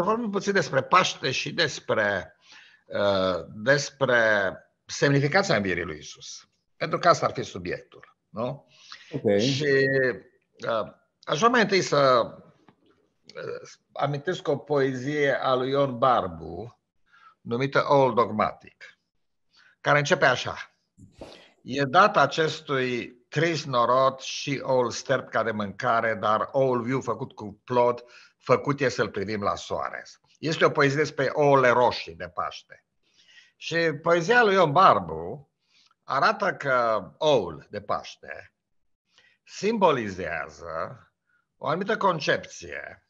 vorbim puțin despre Paște și despre, uh, despre semnificația învierii lui Isus. Pentru că asta ar fi subiectul. Nu? Okay. Și uh, aș vrea mai întâi să uh, amintesc o poezie a lui Ion Barbu, numită Old Dogmatic, care începe așa. E dat acestui trist norod și oul sterp ca de mâncare, dar oul viu făcut cu plod, făcut e să-l privim la soare. Este o poezie despre ouăle roșii de Paște. Și poezia lui Ion Barbu arată că oul de Paște simbolizează o anumită concepție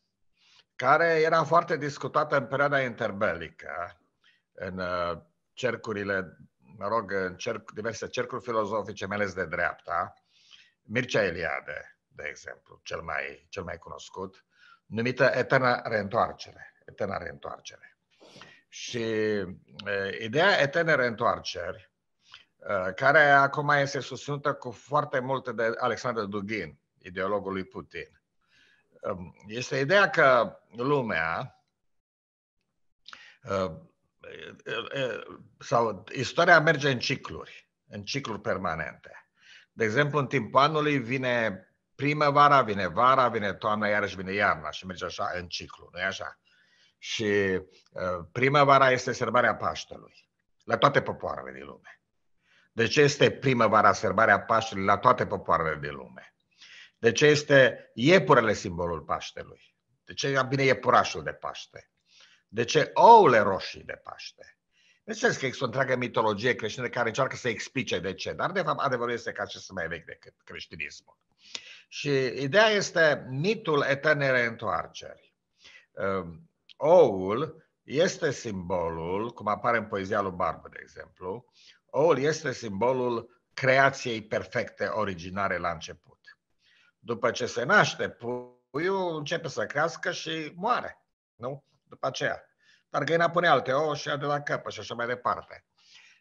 care era foarte discutată în perioada interbelică, în uh, cercurile, mă rog, în cerc, diverse cercuri filozofice, mai ales de dreapta, Mircea Eliade, de exemplu, cel mai, cel mai cunoscut, numită Eterna Reîntoarcere. Eterna Reîntoarcere. Și uh, ideea Eterne Reîntoarceri, uh, care acum este susținută cu foarte multe de Alexandru Dugin, ideologul lui Putin, um, este ideea că lumea uh, sau istoria merge în cicluri, în cicluri permanente. De exemplu, în timpul anului vine primăvara, vine vara, vine toamna, iarăși vine iarna și merge așa în ciclu, nu e așa? Și uh, primăvara este sărbarea Paștelui, la toate popoarele din lume. De ce este primăvara sărbarea Paștelui la toate popoarele din lume? De ce este iepurele simbolul Paștelui? De ce vine iepurașul de Paște? De ce ouăle roșii de Paște? Bineînțeles că există o întreagă mitologie creștină care încearcă să explice de ce, dar de fapt adevărul este că acesta mai vechi decât creștinismul. Și ideea este mitul eternei reîntoarceri. Ehm, oul este simbolul, cum apare în poezia lui Barbă, de exemplu, oul este simbolul creației perfecte, originare la început. După ce se naște, puiul începe să crească și moare, nu? După aceea. Dar găina pune alte ouă și ia de la capă și așa mai departe.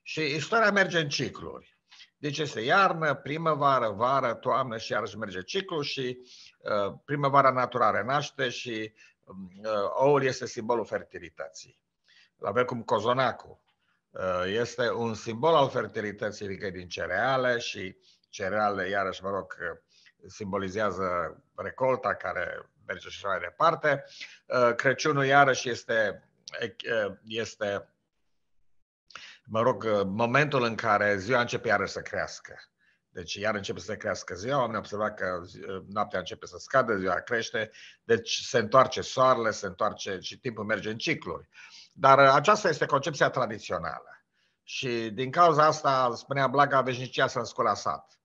Și istoria merge în cicluri. Deci este iarnă, primăvară, vară, toamnă și iarăși merge ciclu și uh, primăvara naturală naște și uh, oul este simbolul fertilității. La fel cum cozonacul uh, este un simbol al fertilității, adică din cereale și cereale, iarăși, mă rog, uh, simbolizează recolta care merge și așa mai departe. Uh, Crăciunul, iarăși, este, uh, este mă rog, uh, momentul în care ziua începe iară să crească. Deci iar începe să crească ziua, am observat că uh, noaptea începe să scadă, ziua crește, deci se întoarce soarele, se întoarce și timpul merge în cicluri. Dar uh, aceasta este concepția tradițională. Și din cauza asta, spunea Blaga, veșnicia să la sat.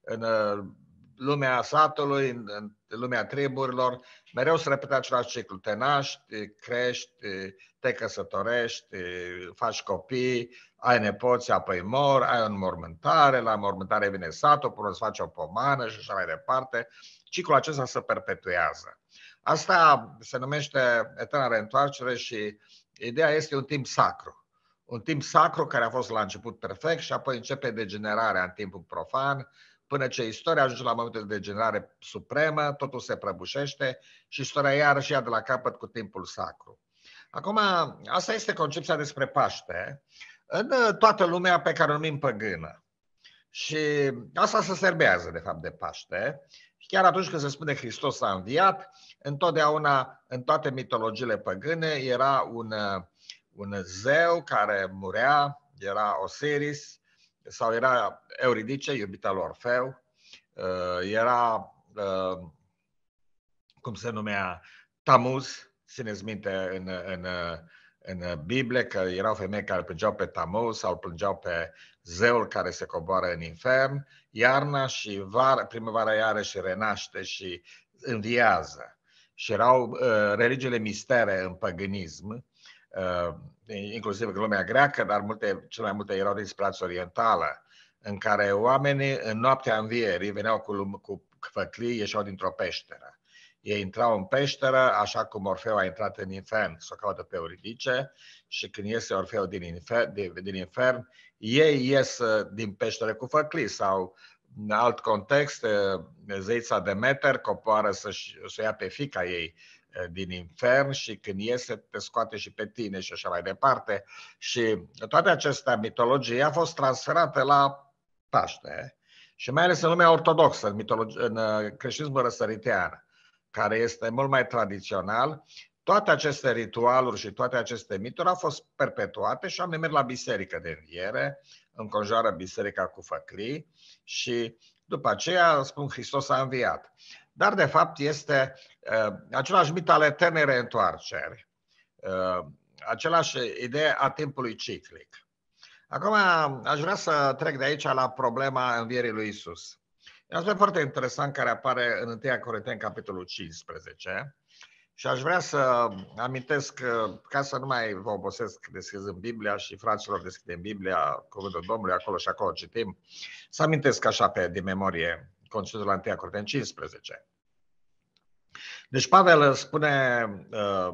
În lumea satului, în lumea triburilor, mereu se repete același ciclu. Te naști, crești, te căsătorești, faci copii, ai nepoți, apoi mor, ai o înmormântare, la înmormântare vine satul, până îți faci o pomană și așa mai departe. Ciclul acesta se perpetuează. Asta se numește eterna reîntoarcere și ideea este un timp sacru. Un timp sacru care a fost la început perfect și apoi începe degenerarea în timpul profan, până ce istoria ajunge la momentul de degenerare supremă, totul se prăbușește și istoria iarăși ia de la capăt cu timpul sacru. Acum, asta este concepția despre Paște în toată lumea pe care o numim păgână. Și asta se serbează, de fapt, de Paște. Și chiar atunci când se spune Hristos a înviat, întotdeauna, în toate mitologiile păgâne, era un, un zeu care murea, era Osiris, sau era Euridice, iubita lui Orfeu, uh, era, uh, cum se numea, Tamuz, țineți minte în, în, în Biblie că erau femei care plângeau pe Tamuz sau plângeau pe zeul care se coboară în infern, iarna și vara, primăvara iarăși renaște și înviază. Și erau uh, religiile mistere în păgânism, uh, inclusiv în lumea greacă, dar multe, cel mai multe erau din inspirație orientală, în care oamenii în noaptea învierii veneau cu, cu făclii, ieșeau dintr-o peșteră. Ei intrau în peșteră, așa cum Orfeu a intrat în infern, să o caută pe Euridice, și când iese Orfeu din infern, din infern ei ies uh, din peșteră cu făclii sau în alt context, uh, zeița Demeter copoară să-și, să ia pe fica ei din infern și când iese te scoate și pe tine și așa mai departe. Și toate acestea mitologie a fost transferate la Paște și mai ales în lumea ortodoxă, în, mitologie, în creștinismul răsăritean, care este mult mai tradițional toate aceste ritualuri și toate aceste mituri au fost perpetuate și am mers la biserică de înviere, înconjoară biserica cu făclii și după aceea spun Hristos a înviat. Dar de fapt este uh, același mit al eternei reîntoarceri, uh, același idee a timpului ciclic. Acum aș vrea să trec de aici la problema învierii lui Isus. E un aspect foarte interesant care apare în 1 Corinteni, capitolul 15, și aș vrea să amintesc, ca să nu mai vă obosesc deschizând Biblia și fraților deschidem Biblia, Cuvântul Domnului, acolo și acolo citim, să amintesc așa pe din memorie conținutul la 1 Corinteni 15. Deci Pavel spune uh,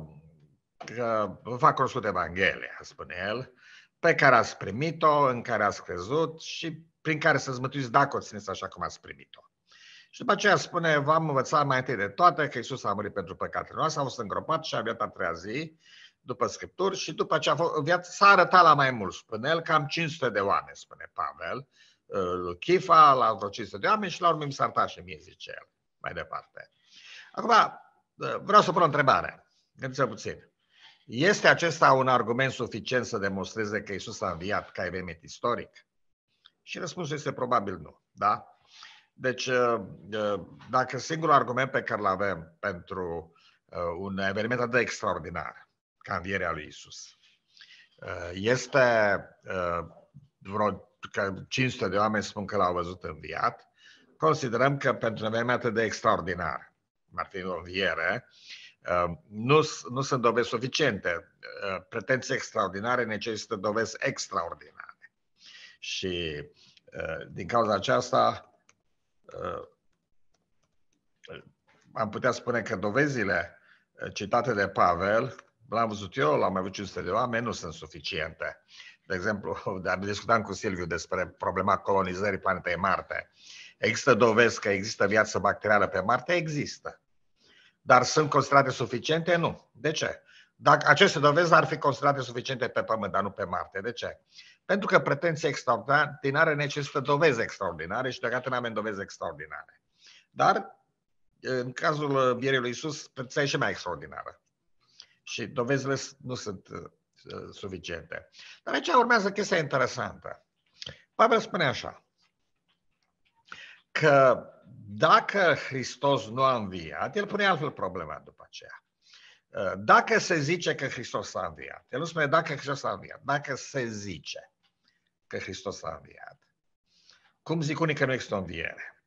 că vă fac cunoscut Evanghelia, spune el, pe care ați primit-o, în care ați crezut și prin care să zmătuiți dacă o țineți așa cum ați primit-o. Și după aceea spune, v-am învățat mai întâi de toate că Isus a murit pentru păcatele noastre, a fost îngropat și a viața a treia zi, după Scripturi, și după aceea viața s-a arătat la mai mult, spune el, cam 500 de oameni, spune Pavel, lui Chifa, la vreo 500 de oameni și la urmă mi s-a arătat și mie, zice el, mai departe. Acum, vreau să pun o întrebare, gândiți puțin. Este acesta un argument suficient să demonstreze că Isus a înviat ca eveniment istoric? Și răspunsul este probabil nu, da? Deci, uh, uh, dacă singurul argument pe care îl avem pentru uh, un eveniment atât de extraordinar ca învierea lui Isus este vreo 500 de oameni spun că l-au văzut înviat, considerăm că pentru un eveniment atât de extraordinar, Martin înviere, nu, nu sunt dovezi suficiente. Pretenții extraordinare necesită dovezi extraordinare. Și din cauza aceasta, Uh, am putea spune că dovezile uh, citate de Pavel, l-am văzut eu, l-am mai văzut 500 de oameni, nu sunt suficiente. De exemplu, dar discutam cu Silviu despre problema colonizării planetei Marte. Există dovezi că există viață bacterială pe Marte? Există. Dar sunt considerate suficiente? Nu. De ce? Dacă aceste dovezi ar fi considerate suficiente pe Pământ, dar nu pe Marte. De ce? Pentru că pretenția extraordinară necesită dovezi extraordinare și deocamdată nu avem dovezi extraordinare. Dar, în cazul vierii lui Isus, pretenția e și mai extraordinară. Și dovezile nu sunt uh, suficiente. Dar aici urmează chestia interesantă. Pavel spune așa, că dacă Hristos nu a înviat, el pune altfel problema după aceea. Uh, dacă se zice că Hristos a înviat, el nu spune dacă Hristos a înviat, dacă se zice că Hristos a înviat. Cum zic unii că nu există o înviere?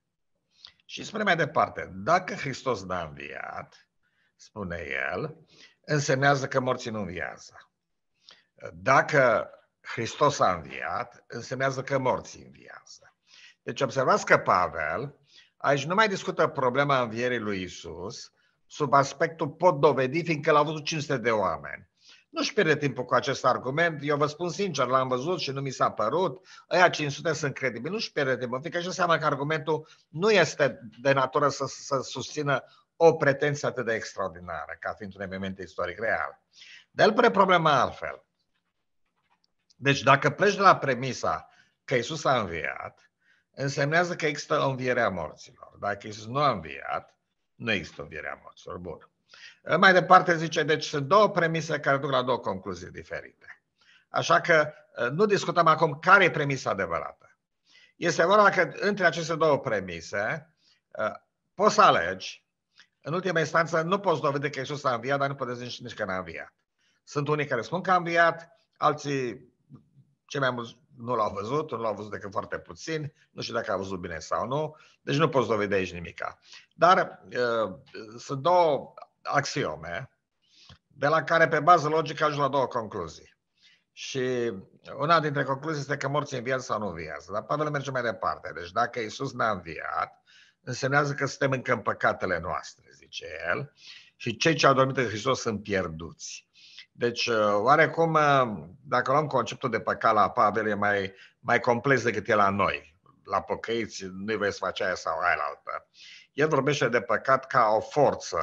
Și spune mai departe, dacă Hristos n-a înviat, spune el, însemnează că morții nu înviază. Dacă Hristos a înviat, însemnează că morții înviază. Deci observați că Pavel aici nu mai discută problema învierii lui Isus sub aspectul pot dovedi, fiindcă l-au văzut 500 de oameni. Nu-și pierde timpul cu acest argument. Eu vă spun sincer, l-am văzut și nu mi s-a părut. Aia 500 sunt credibili. Nu-și pierde timpul, fiindcă și înseamnă că argumentul nu este de natură să, să susțină o pretenție atât de extraordinară, ca fiind un eveniment istoric real. Dar el pune problema altfel. Deci dacă pleci de la premisa că Isus a înviat, însemnează că există o înviere a morților. Dacă Isus nu a înviat, nu există o înviere a morților. Bun. Mai departe zice, deci sunt două premise care duc la două concluzii diferite. Așa că ă, nu discutăm acum care e premisa adevărată. Este vorba că între aceste două premise ă, poți să alegi. În ultima instanță nu poți dovedi că Iisus a înviat, dar nu poți zice nici că n-a înviat. Sunt unii care spun că a înviat, alții cei mai mulți nu l-au văzut, nu l-au văzut decât foarte puțin, nu știu dacă a văzut bine sau nu, deci nu poți dovedi aici nimica. Dar uh, sunt două axiome, de la care pe bază logică ajung la două concluzii. Și una dintre concluzii este că morții înviază sau nu înviază. Dar Pavel merge mai departe. Deci dacă Isus n-a înviat, însemnează că suntem încă în păcatele noastre, zice el, și cei ce au dormit în Hristos sunt pierduți. Deci, oarecum, dacă luăm conceptul de păcat la Pavel, e mai, mai complex decât e la noi. La pocăiți nu-i veți să faci aia sau aia la altă. El vorbește de păcat ca o forță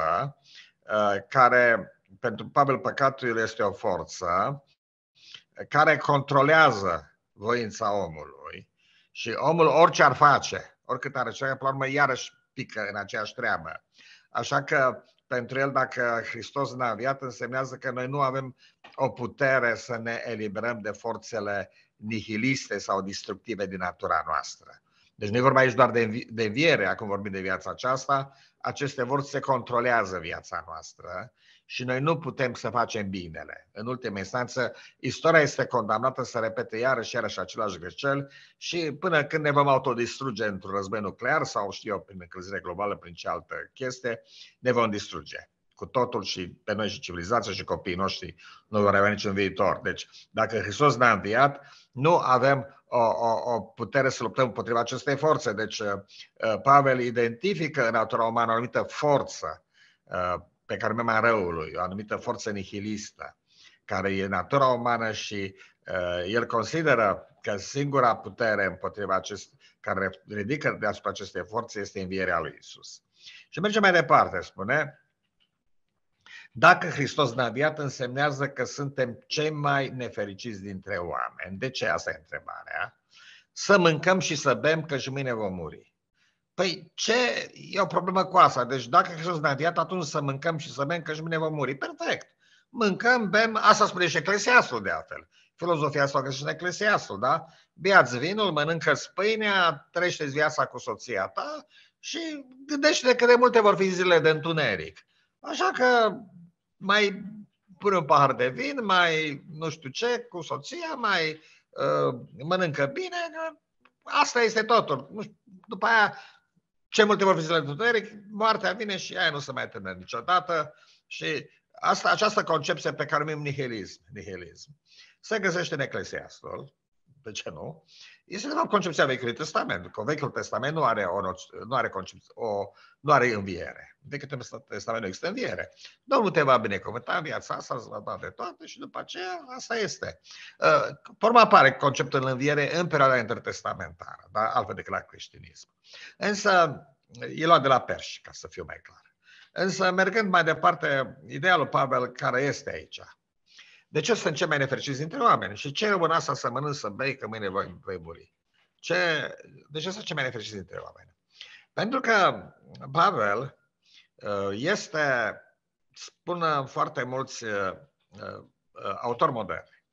care pentru Pavel păcatul este o forță care controlează voința omului și omul orice ar face, oricât ar face, pe urmă iarăși pică în aceeași treabă. Așa că pentru el, dacă Hristos ne-a înviat, însemnează că noi nu avem o putere să ne eliberăm de forțele nihiliste sau destructive din natura noastră. Deci nu e vorba aici doar de, de înviere, acum vorbim de viața aceasta, aceste forțe controlează viața noastră și noi nu putem să facem binele. În ultima instanță, istoria este condamnată să repete iarăși și iarăși același greșel și până când ne vom autodistruge într-un război nuclear sau, știu eu, prin încălzire globală, prin ce altă chestie, ne vom distruge cu totul și pe noi și civilizația și copiii noștri nu vor avea niciun viitor. Deci, dacă Hristos ne-a înviat, nu avem o, o, o putere să luptăm împotriva acestei forțe. Deci, uh, Pavel identifică în natura umană o anumită forță uh, pe care numim răului, o anumită forță nihilistă, care e natura umană și uh, el consideră că singura putere împotriva acest, care ridică deasupra acestei forțe este învierea lui Isus. Și mergem mai departe, spune, dacă Hristos ne-a înviat, însemnează că suntem cei mai nefericiți dintre oameni. De ce asta e întrebarea? Să mâncăm și să bem, că și mâine vom muri. Păi ce e o problemă cu asta? Deci dacă Hristos ne-a înviat, atunci să mâncăm și să bem, că și mâine vom muri. Perfect. Mâncăm, bem, asta spune și Eclesiastul de altfel. Filozofia asta o găsește în Eclesiastul, da? Beați vinul, mănâncă pâinea, trăiește viața cu soția ta și gândește că de multe vor fi zile de întuneric. Așa că mai pune un pahar de vin, mai nu știu ce, cu soția, mai uh, mănâncă bine, asta este totul. După aia ce multe vor fi zile de întuneric, moartea vine și aia nu se mai termină niciodată. Și asta, această concepție pe care o numim nihilism, nihilism, se găsește în Eclesiastul, de ce nu? Este de fapt concepția Vechiului Testament, că Vechiul Testament nu are, o, nu are, concepție, o, nu are înviere. Vechiul Testament nu există înviere. Domnul te va binecuvânta în viața asta, îți va da de toate și după aceea asta este. Forma uh, apare conceptul în înviere în perioada intertestamentară, dar altfel decât la creștinism. Însă e luat de la perși, ca să fiu mai clar. Însă, mergând mai departe, ideea lui Pavel care este aici, de ce sunt cei mai nefericiți dintre oameni? Și ce rămân asta să mănânci, să bei, că mâine voi, voi muri? Ce, de ce sunt cei mai nefericiți dintre oameni? Pentru că Pavel uh, este, spun foarte mulți uh, uh, autori moderni,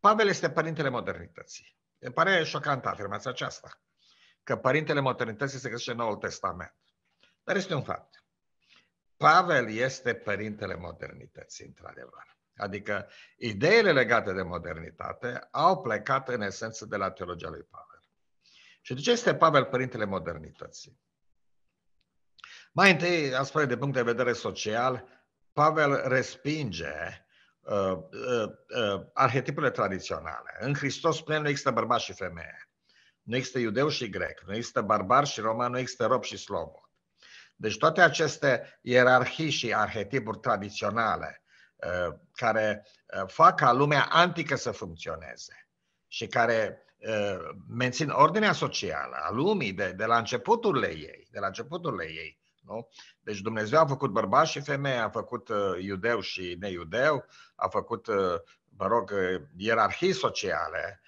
Pavel este părintele modernității. Îmi pare șocantă afirmația aceasta, că părintele modernității se găsește în Noul Testament. Dar este un fapt. Pavel este părintele modernității, într-adevăr. Adică ideile legate de modernitate au plecat în esență de la teologia lui Pavel. Și de ce este Pavel părintele modernității? Mai întâi, spune de punct de vedere social, Pavel respinge uh, uh, uh, arhetipurile tradiționale. În Hristos spune nu există bărbat și femeie. Nu există iudeu și grec, nu există barbar și roman, nu există rob și slobod. Deci toate aceste ierarhii și arhetipuri tradiționale Uh, care uh, fac ca lumea antică să funcționeze și care uh, mențin ordinea socială a lumii de, de la începuturile ei, de la începuturile ei. Nu? Deci Dumnezeu a făcut bărbați și femei, a făcut iudeu și neiudeu, a făcut, mă rog, ierarhii sociale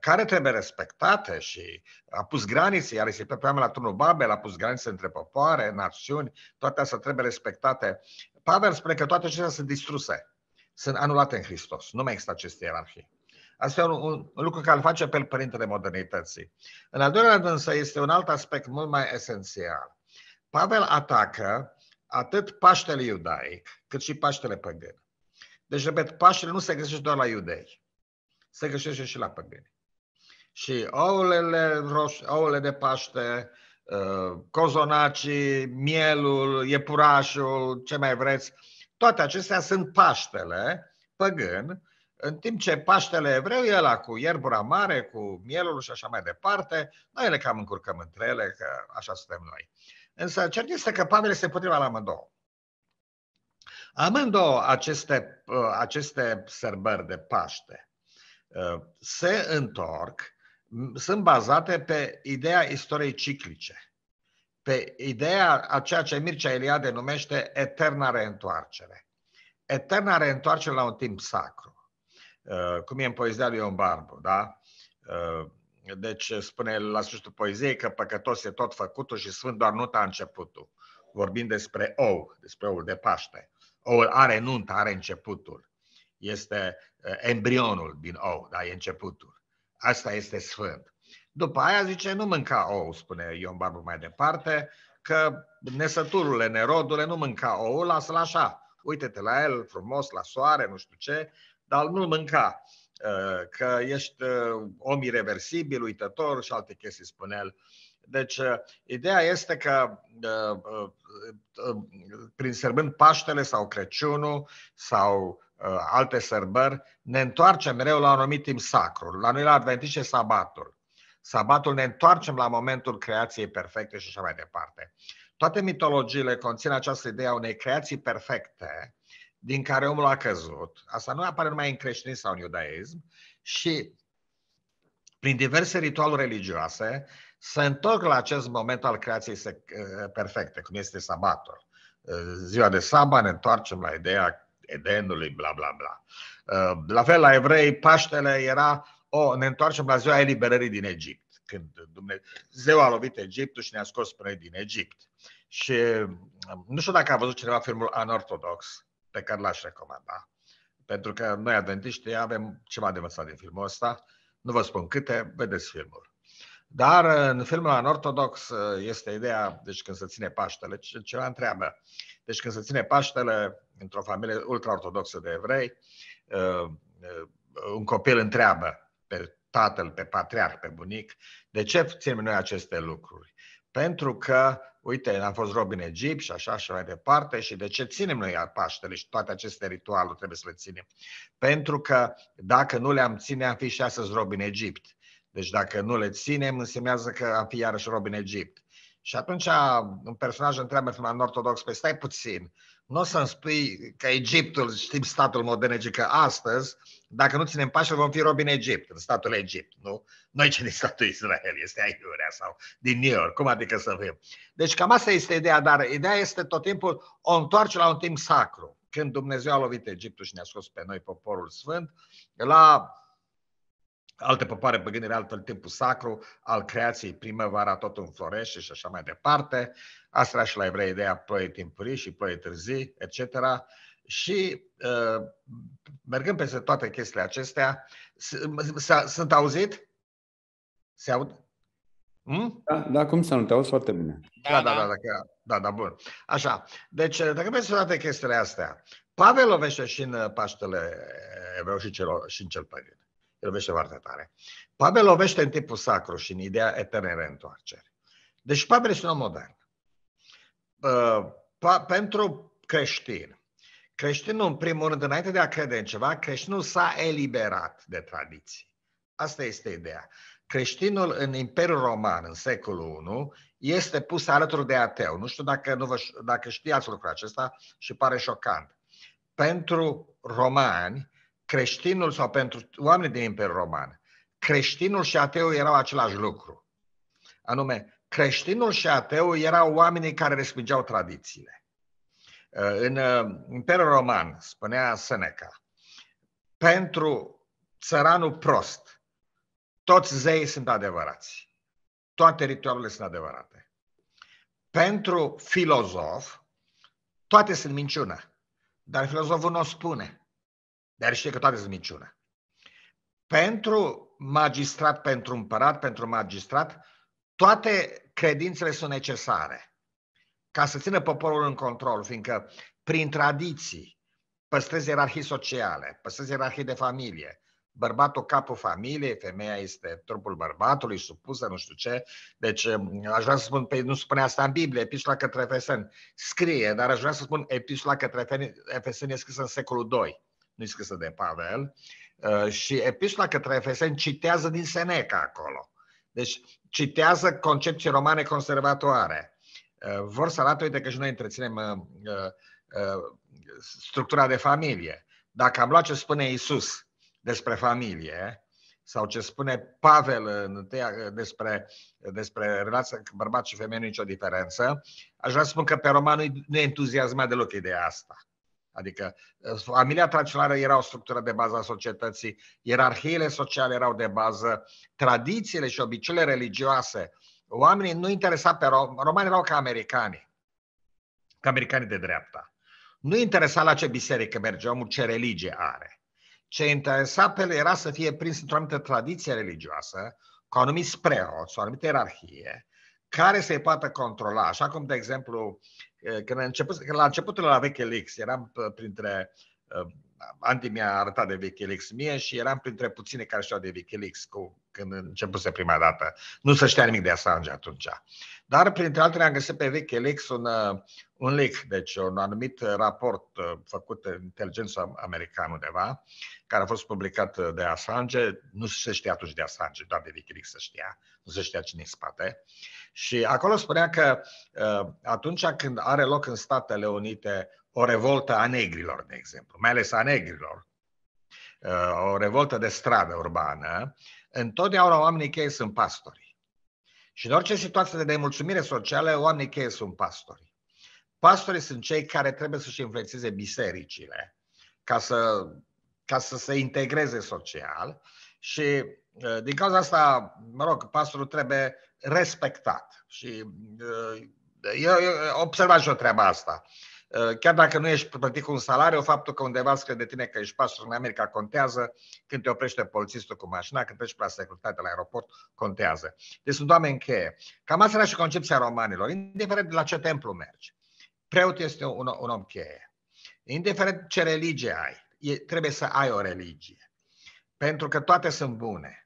care trebuie respectate și a pus granițe, iar este pe la turnul Babel, a pus granițe între popoare, națiuni, toate astea trebuie respectate Pavel spune că toate acestea sunt distruse, sunt anulate în Hristos. Nu mai există aceste ierarhii. Asta e un, un, un lucru care îl face pe el Părintele Modernității. În al doilea rând însă este un alt aspect mult mai esențial. Pavel atacă atât Paștele iudaic, cât și Paștele păgân. Deci, repet, Paștele nu se găsește doar la iudei, se găsește și la păgâni. Și ouăle, roș, ouăle de Paște, Uh, cozonacii, mielul, iepurașul, ce mai vreți, toate acestea sunt Paștele păgân, în timp ce Paștele evreu e la cu ierbura mare, cu mielul și așa mai departe, noi le cam încurcăm între ele, că așa suntem noi. Însă cert este că Pavel este potriva la amândouă. Amândouă aceste, uh, aceste sărbări de Paște uh, se întorc sunt bazate pe ideea istoriei ciclice, pe ideea a ceea ce Mircea Eliade numește eterna reîntoarcere. Eterna reîntoarcere la un timp sacru. Uh, cum e în poezia lui Ion Barbu, da? Uh, deci spune la sfârșitul poeziei că păcătos e tot făcutul și sfânt doar nuta a începutul. Vorbind despre ou, despre oul de Paște. Oul are nunta, are începutul. Este uh, embrionul din ou, da? e începutul. Asta este sfânt. După aia zice, nu mânca ou, spune Ion Barbu mai departe, că nesăturule, nerodule, nu mânca ou, lasă-l așa. Uite-te la el, frumos, la soare, nu știu ce, dar nu mânca. Uh, că ești uh, om irreversibil, uitător și alte chestii, spune el. Deci, uh, ideea este că prin sărbând Paștele sau Crăciunul sau alte sărbări, ne întoarcem mereu la un anumit timp sacru. La noi la Adventiști e sabatul. Sabatul ne întoarcem la momentul creației perfecte și așa mai departe. Toate mitologiile conțin această idee a unei creații perfecte din care omul a căzut. Asta nu apare numai în creștinism sau în iudaism și prin diverse ritualuri religioase se întorc la acest moment al creației perfecte, cum este sabatul. Ziua de sabat ne întoarcem la ideea Edenului, bla bla bla. La fel, la evrei, Paștele era o, ne întoarcem la ziua eliberării din Egipt, când Dumnezeu a lovit Egiptul și ne-a scos pe noi din Egipt. Și nu știu dacă a văzut cineva filmul Unorthodox, pe care l-aș recomanda. Pentru că noi, adventiștii, avem ceva de învățat din filmul ăsta. Nu vă spun câte, vedeți filmul. Dar în filmul anortodox este ideea, deci când se ține Paștele, ceva întreabă. Deci când se ține Paștele într-o familie ultraortodoxă de evrei, uh, uh, un copil întreabă pe tatăl, pe patriarh, pe bunic, de ce ținem noi aceste lucruri? Pentru că uite, am fost rob în Egipt și așa și mai departe și de ce ținem noi Paștele și toate aceste ritualuri trebuie să le ținem? Pentru că dacă nu le-am ține, am fi și astăzi rob în Egipt. Deci dacă nu le ținem, însemnează că am fi iarăși rob în Egipt. Și atunci un personaj întreabă în ortodox, pe păi stai puțin, nu o să-mi spui că Egiptul, știm statul modern, că astăzi, dacă nu ținem Paștele, vom fi robi în Egipt, în statul Egipt, nu? Noi ce din statul Israel, este aiurea sau din New York, cum adică să fim? Deci cam asta este ideea, dar ideea este tot timpul o întoarce la un timp sacru. Când Dumnezeu a lovit Egiptul și ne-a scos pe noi poporul sfânt, la alte popoare păgânire, altfel timpul sacru al creației, primăvara tot înflorește și așa mai departe. Asta și la evrei ideea ploi timpurii și ploi târzii, etc. Și uh, mergând peste toate chestiile acestea, sunt auzit? Se aud? Hmm? Da, da, cum să nu te auzi foarte bine. Da, da, da, da, da, da, da bun. Așa, deci dacă peste toate chestiile astea, Pavel lovește și în Paștele evreu și, celor, și în cel păgân lovește foarte tare. Pavel lovește în timpul sacru și în ideea eternei reîntoarcere. Deci Pavel este un om modern. Pentru creștin, creștinul, în primul rând, înainte de a crede în ceva, creștinul s-a eliberat de tradiții. Asta este ideea. Creștinul în Imperiul Roman, în secolul I, este pus alături de ateu. Nu știu dacă, nu vă, dacă știați lucrul acesta și pare șocant. Pentru romani, creștinul sau pentru oamenii din Imperiul Roman, creștinul și ateul erau același lucru. Anume, creștinul și ateul erau oamenii care respingeau tradițiile. Uh, în uh, Imperiul Roman, spunea Seneca, pentru țăranul prost, toți zeii sunt adevărați. Toate ritualurile sunt adevărate. Pentru filozof, toate sunt minciună. Dar filozoful nu o spune. Dar știe că toate sunt minciună. Pentru magistrat, pentru împărat, pentru magistrat, toate credințele sunt necesare ca să țină poporul în control, fiindcă prin tradiții păstrezi ierarhii sociale, păstrezi ierarhii de familie, bărbatul capul familiei, femeia este trupul bărbatului, supusă, nu știu ce. Deci aș vrea să spun, pe, nu spune asta în Biblie, epistola către Efeseni scrie, dar aș vrea să spun epistola către Efeseni e scrisă în secolul II nu e scrisă de Pavel, uh, și epistola către Efeseni citează din Seneca acolo. Deci citează concepții romane conservatoare. Uh, vor să arate, uite că și noi întreținem uh, structura de familie. Dacă am luat ce spune Isus despre familie, sau ce spune Pavel în despre, despre relația bărbat și femeie, nu nicio diferență, aș vrea să spun că pe roman nu, nu entuziasma deloc ideea asta. Adică uh, familia tradițională era o structură de bază a societății, ierarhiile sociale erau de bază, tradițiile și obiceiurile religioase. Oamenii nu interesa pe rom- romani erau ca americani, ca americanii de dreapta. Nu interesa la ce biserică merge omul, ce religie are. Ce interesa pe el era să fie prins într-o anumită tradiție religioasă, cu anumiți preoți, o anumită ierarhie, care să-i poată controla. Așa cum, de exemplu, când, a început, când la începutul la Wikileaks eram printre Andy mi-a arătat de Wikileaks mie și eram printre puține care știau de Wikileaks cu, când începuse prima dată. Nu se știa nimic de Assange atunci. Dar, printre altele, am găsit pe Wikileaks un, un leak, deci un anumit raport făcut de inteligența americană undeva, care a fost publicat de Assange. Nu se știa atunci de Assange, doar de Wikileaks se știa. Nu se știa cine în spate. Și acolo spunea că atunci când are loc în Statele Unite o revoltă a negrilor, de exemplu, mai ales a negrilor, o revoltă de stradă urbană, întotdeauna oamenii cheie sunt pastori. Și în orice situație de nemulțumire socială, oamenii cheie sunt pastori. Pastorii sunt cei care trebuie să-și influențeze bisericile ca să, ca să se integreze social și din cauza asta, mă rog, pastorul trebuie respectat. Și eu, eu observat și o treabă asta. Uh, chiar dacă nu ești plătit cu un salariu, faptul că undeva scrie de tine că ești pastor în America contează, când te oprește polițistul cu mașina, când treci pe la securitate la aeroport, contează. Deci sunt oameni cheie. Cam asta era și concepția romanilor, indiferent la ce templu mergi. Preotul este un, un om cheie. Indiferent ce religie ai, e, trebuie să ai o religie. Pentru că toate sunt bune.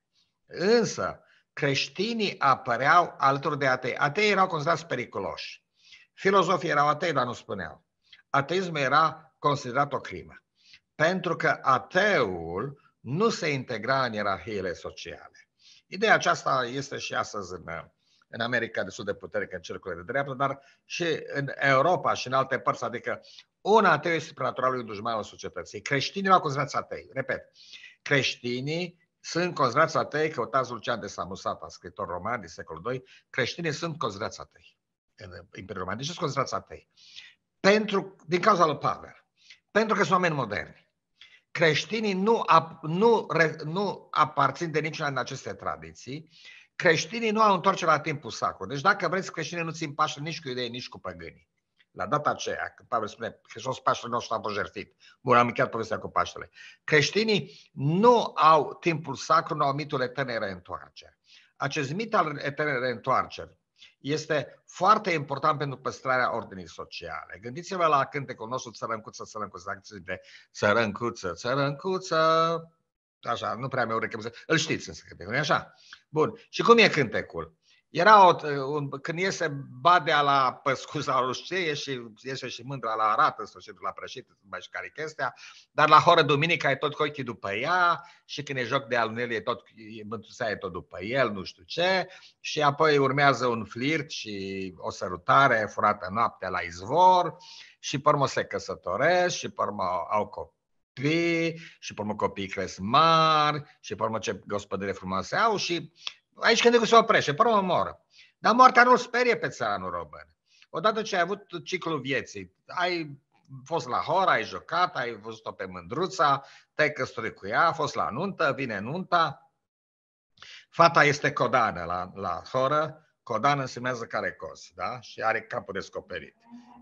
Însă, creștinii apăreau alături de atei. Atei erau considerați periculoși. Filozofii erau atei, dar nu spuneau ateismul era considerat o crimă. Pentru că ateul nu se integra în ierarhiile sociale. Ideea aceasta este și astăzi în, în America destul de puternică în cercurile de dreaptă, dar și în Europa și în alte părți, adică un ateu este supranaturalul un dușman al societății. Creștinii erau considerați atei. Repet, creștinii sunt considerați atei, căutați Lucian de Samusata, scritor roman din secolul II, creștinii sunt considerați atei în Imperiul Roman. De ce sunt considerați atei? pentru, din cauza lui Pavel. Pentru că sunt oameni moderni. Creștinii nu, ap, nu, nu aparțin de niciuna din aceste tradiții. Creștinii nu au întoarcere la timpul sacru. Deci dacă vreți, creștinii nu țin paște nici cu idei, nici cu păgânii. La data aceea, când Pavel spune, Hristos Paștele nostru a fost jertfit. Bun, am încheiat povestea cu Paștele. Creștinii nu au timpul sacru, nu au mitul eternei reîntoarceri. Acest mit al eternei reîntoarceri este foarte important pentru păstrarea ordinii sociale. Gândiți-vă la cântecul nostru Țărâncuță, Țărâncuță, de Țărâncuță, Țărâncuță, așa, nu prea mi-au recămză. Îl știți însă cântecul, nu așa? Bun. Și cum e cântecul? Era o, un, când iese Badea la păscuza Rușceie și iese și mândra la arată, sfârșitul la prășit, mai și care chestia, dar la horă duminica e tot cu ochii după ea și când e joc de alunel e tot, mântuța e tot după el, nu știu ce, și apoi urmează un flirt și o sărutare furată noaptea la izvor și pe se căsătoresc și pe au copii și pe copiii cresc mari și pe ce gospodărie frumoase au și aici când se oprește, pe urmă mor. Dar moartea nu-l sperie pe țăranul român. Odată ce ai avut ciclul vieții, ai fost la hora, ai jucat, ai văzut-o pe mândruța, te-ai căsătorit cu ea, a fost la nuntă, vine nunta, fata este codană la, la horă, codană însemnează care cos, da? Și are capul descoperit.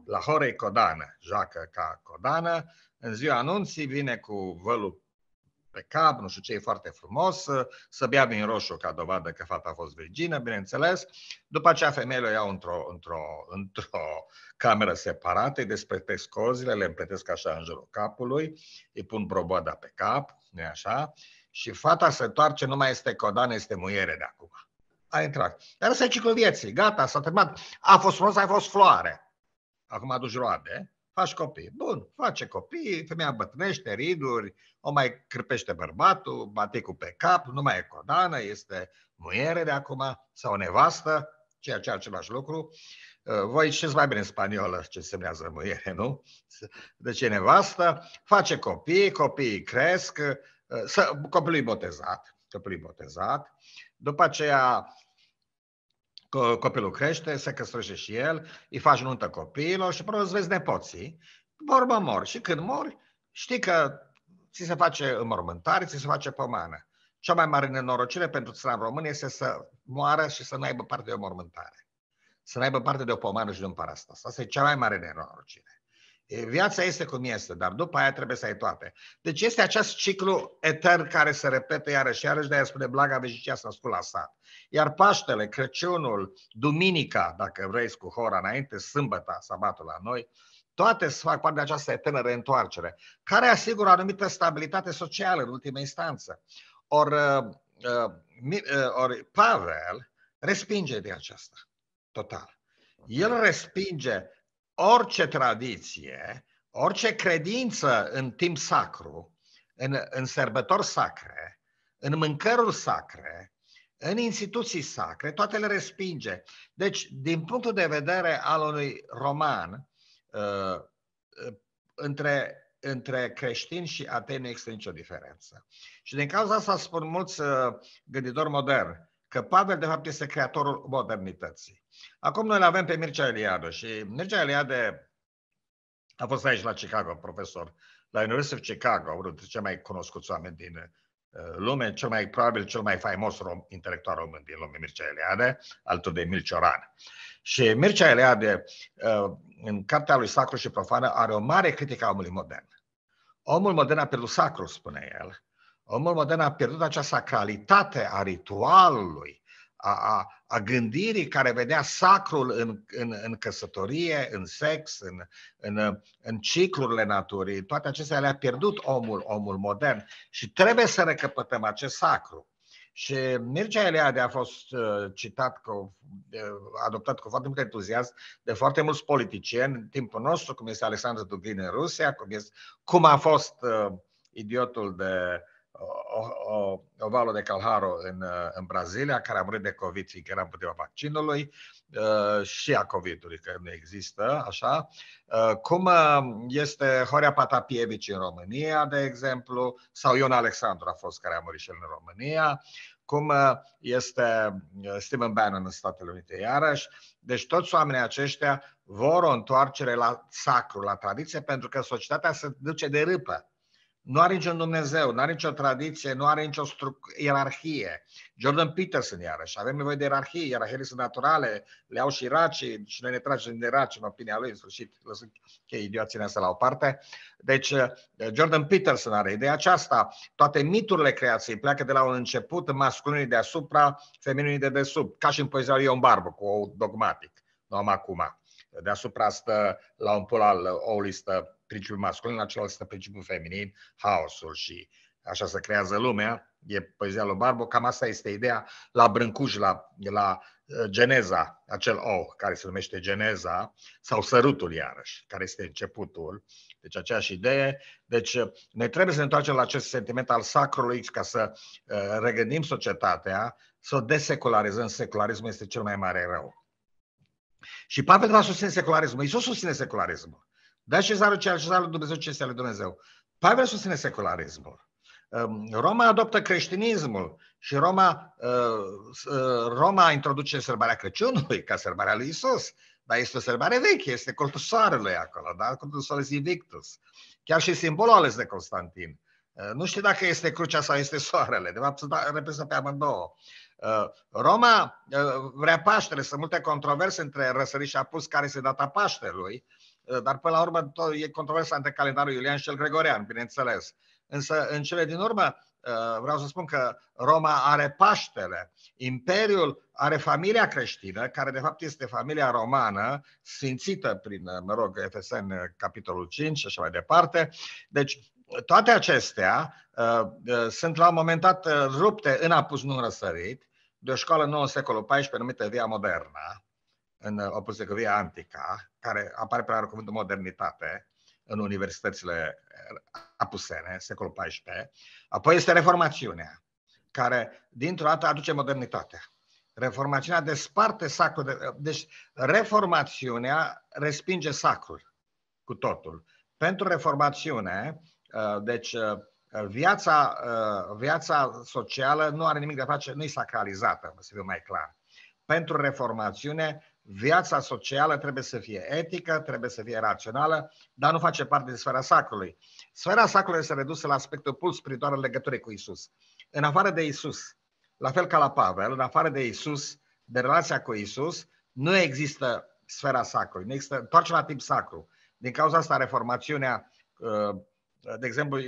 La horă e codană, joacă ca codană, în ziua anunții vine cu vălul pe cap, nu știu ce, e foarte frumos, să bea vin roșu ca dovadă că fata a fost virgină, bineînțeles. După aceea femeile o iau într-o, într-o, într-o cameră separată, îi despretesc cozile, le împletesc așa în jurul capului, îi pun broboada pe cap, nu așa? Și fata se întoarce, nu mai este codană, este muiere de acum. A intrat. Dar ăsta e ciclul vieții, gata, s-a terminat. A fost frumos, a fost floare. Acum aduci roade faci copii. Bun, face copii, femeia bătrânește, riduri, o mai cârpește bărbatul, baticul pe cap, nu mai e codană, este muiere de acum, sau nevastă, ceea ce același lucru. Uh, voi știți mai bine în spaniolă ce semnează muiere, nu? Deci e nevastă, face copii, copiii cresc, uh, copilul e botezat, copilul botezat. După aceea, copilul crește, se căsătorește și el, îi faci nuntă copiilor și până îți vezi nepoții. Vorba mor. Și când mori, știi că ți se face înmormântare, ți se face pomană. Cea mai mare nenorocire pentru țara român este să moară și să nu aibă parte de o mormântare. Să nu aibă parte de o pomană și de un parastas. Asta e cea mai mare nenorocire. Viața este cum este, dar după aia trebuie să ai toate. Deci este acest ciclu etern care se repete iarăși, iarăși de-aia spune Blaga Vejicia s-a născut la sat. Iar Paștele, Crăciunul, Duminica, dacă vrei, cu hora înainte, sâmbăta, sabatul la noi, toate să fac parte de această eternă reîntoarcere, care asigură o anumită stabilitate socială în ultima instanță. Ori uh, uh, uh, or Pavel respinge de aceasta, total. El respinge orice tradiție, orice credință în timp sacru, în, în sărbători sacre, în mâncăruri sacre, în instituții sacre, toate le respinge. Deci, din punctul de vedere al unui roman, uh, uh, între, între creștini și atei nu există nicio diferență. Și din cauza asta spun mulți uh, gânditori moderni că Pavel, de fapt, este creatorul modernității. Acum noi îl avem pe Mircea Eliade și Mircea Eliade a fost aici la Chicago, profesor, la University of Chicago, unul dintre cei mai cunoscuți oameni din uh, lume, cel mai probabil cel mai faimos rom, intelectual român din lume, Mircea Eliade, altul de Milcioran. Și Mircea Eliade, uh, în cartea lui Sacru și Profană, are o mare critică a omului modern. Omul modern a pierdut sacru, spune el. Omul modern a pierdut acea sacralitate a ritualului, a, a, a gândirii care vedea sacrul în, în, în căsătorie, în sex, în, în, în ciclurile naturii, toate acestea le-a pierdut omul, omul modern și trebuie să recăpătăm acest sacru. Și Mircea Eliade a fost uh, citat, cu, uh, adoptat cu foarte mult entuziasm de foarte mulți politicieni în timpul nostru, cum este Alexandru Dugin în Rusia, cum, este, cum a fost uh, idiotul de Ovalo de Calharo în, în Brazilia, care a murit de COVID, fiindcă era împotriva vaccinului uh, și a COVID-ului, că nu există, așa. Uh, cum uh, este Horia Patapievici în România, de exemplu, sau Ion Alexandru a fost care a murit și el în România, cum este Stephen Bannon în Statele Unite iarăși. Deci toți oamenii aceștia vor o întoarcere la sacru, la tradiție, pentru că societatea se duce de râpă nu are niciun Dumnezeu, nu are nicio tradiție, nu are nicio ierarhie. Jordan Peterson, iarăși, avem nevoie de ierarhie, ierarhiile sunt naturale, le au și iracii și noi ne tragem de iraci în opinia lui, în sfârșit, lăsând că idioții asta la o parte. Deci, uh, Jordan Peterson are ideea aceasta, toate miturile creației pleacă de la un început masculinii deasupra, femininii de desubt, ca și în poezia lui Ion Barbu, cu dogmatic, nu am acum. Deasupra stă, la un pol al oului stă principiul masculin, la celălalt stă principiul feminin, haosul și așa se creează lumea. E poezia lui Barbo, cam asta este ideea la Brâncuș, la, la uh, Geneza, acel ou care se numește Geneza, sau Sărutul iarăși, care este începutul. Deci aceeași idee. Deci uh, noi trebuie să ne întoarcem la acest sentiment al sacrului ca să uh, regândim societatea, să o desecularizăm. Secularismul este cel mai mare rău. Și Pavel va susține secularismul. Iisus susține secularismul. Da cezarul ce al cezarului Dumnezeu ce este al lui Dumnezeu. Pavel susține secularismul. Um, Roma adoptă creștinismul și Roma, uh, uh, Roma introduce sărbarea Crăciunului ca sărbarea lui Isus. Dar este o sărbare veche, este cultul soarelui acolo, da? cultul solis invictus. Chiar și simbolul ales de Constantin. Uh, nu știu dacă este crucea sau este soarele, de fapt reprezintă pe amândouă. Roma vrea Paștele, sunt multe controverse între răsărit și apus care se data Paștelui, Eh, dar până la urmă tot, e controversa între calendarul Iulian și cel Gregorian, bineînțeles. Însă, în cele din urmă, eh, vreau să spun că Roma are Paștele, Imperiul are familia creștină, care de fapt este familia romană, sfințită prin, eh, mă rog, Efesen, capitolul 5 și așa mai departe. Deci, toate acestea uh, uh, sunt la un moment dat rupte în apus nu răsărit de o școală nouă în secolul XIV numită Via Moderna, în Opusecovia Antica, care apare pe la cuvântul modernitate în universitățile apusene, secolul XIV. Apoi este Reformațiunea, care dintr-o dată aduce modernitatea. Reformațiunea desparte sacrul. De... Deci reformațiunea respinge sacrul cu totul. Pentru reformațiune, uh, deci uh, viața, viața socială nu are nimic de a face, nu e sacralizată, să fiu mai clar. Pentru reformațiune, viața socială trebuie să fie etică, trebuie să fie rațională, dar nu face parte din sfera sacrului. Sfera sacrului este redusă la aspectul puls spiritual în legătură cu Isus. În afară de Isus, la fel ca la Pavel, în afară de Isus, de relația cu Isus, nu există sfera sacrului, nu există întoarce la timp sacru. Din cauza asta, reformațiunea, uh, de exemplu,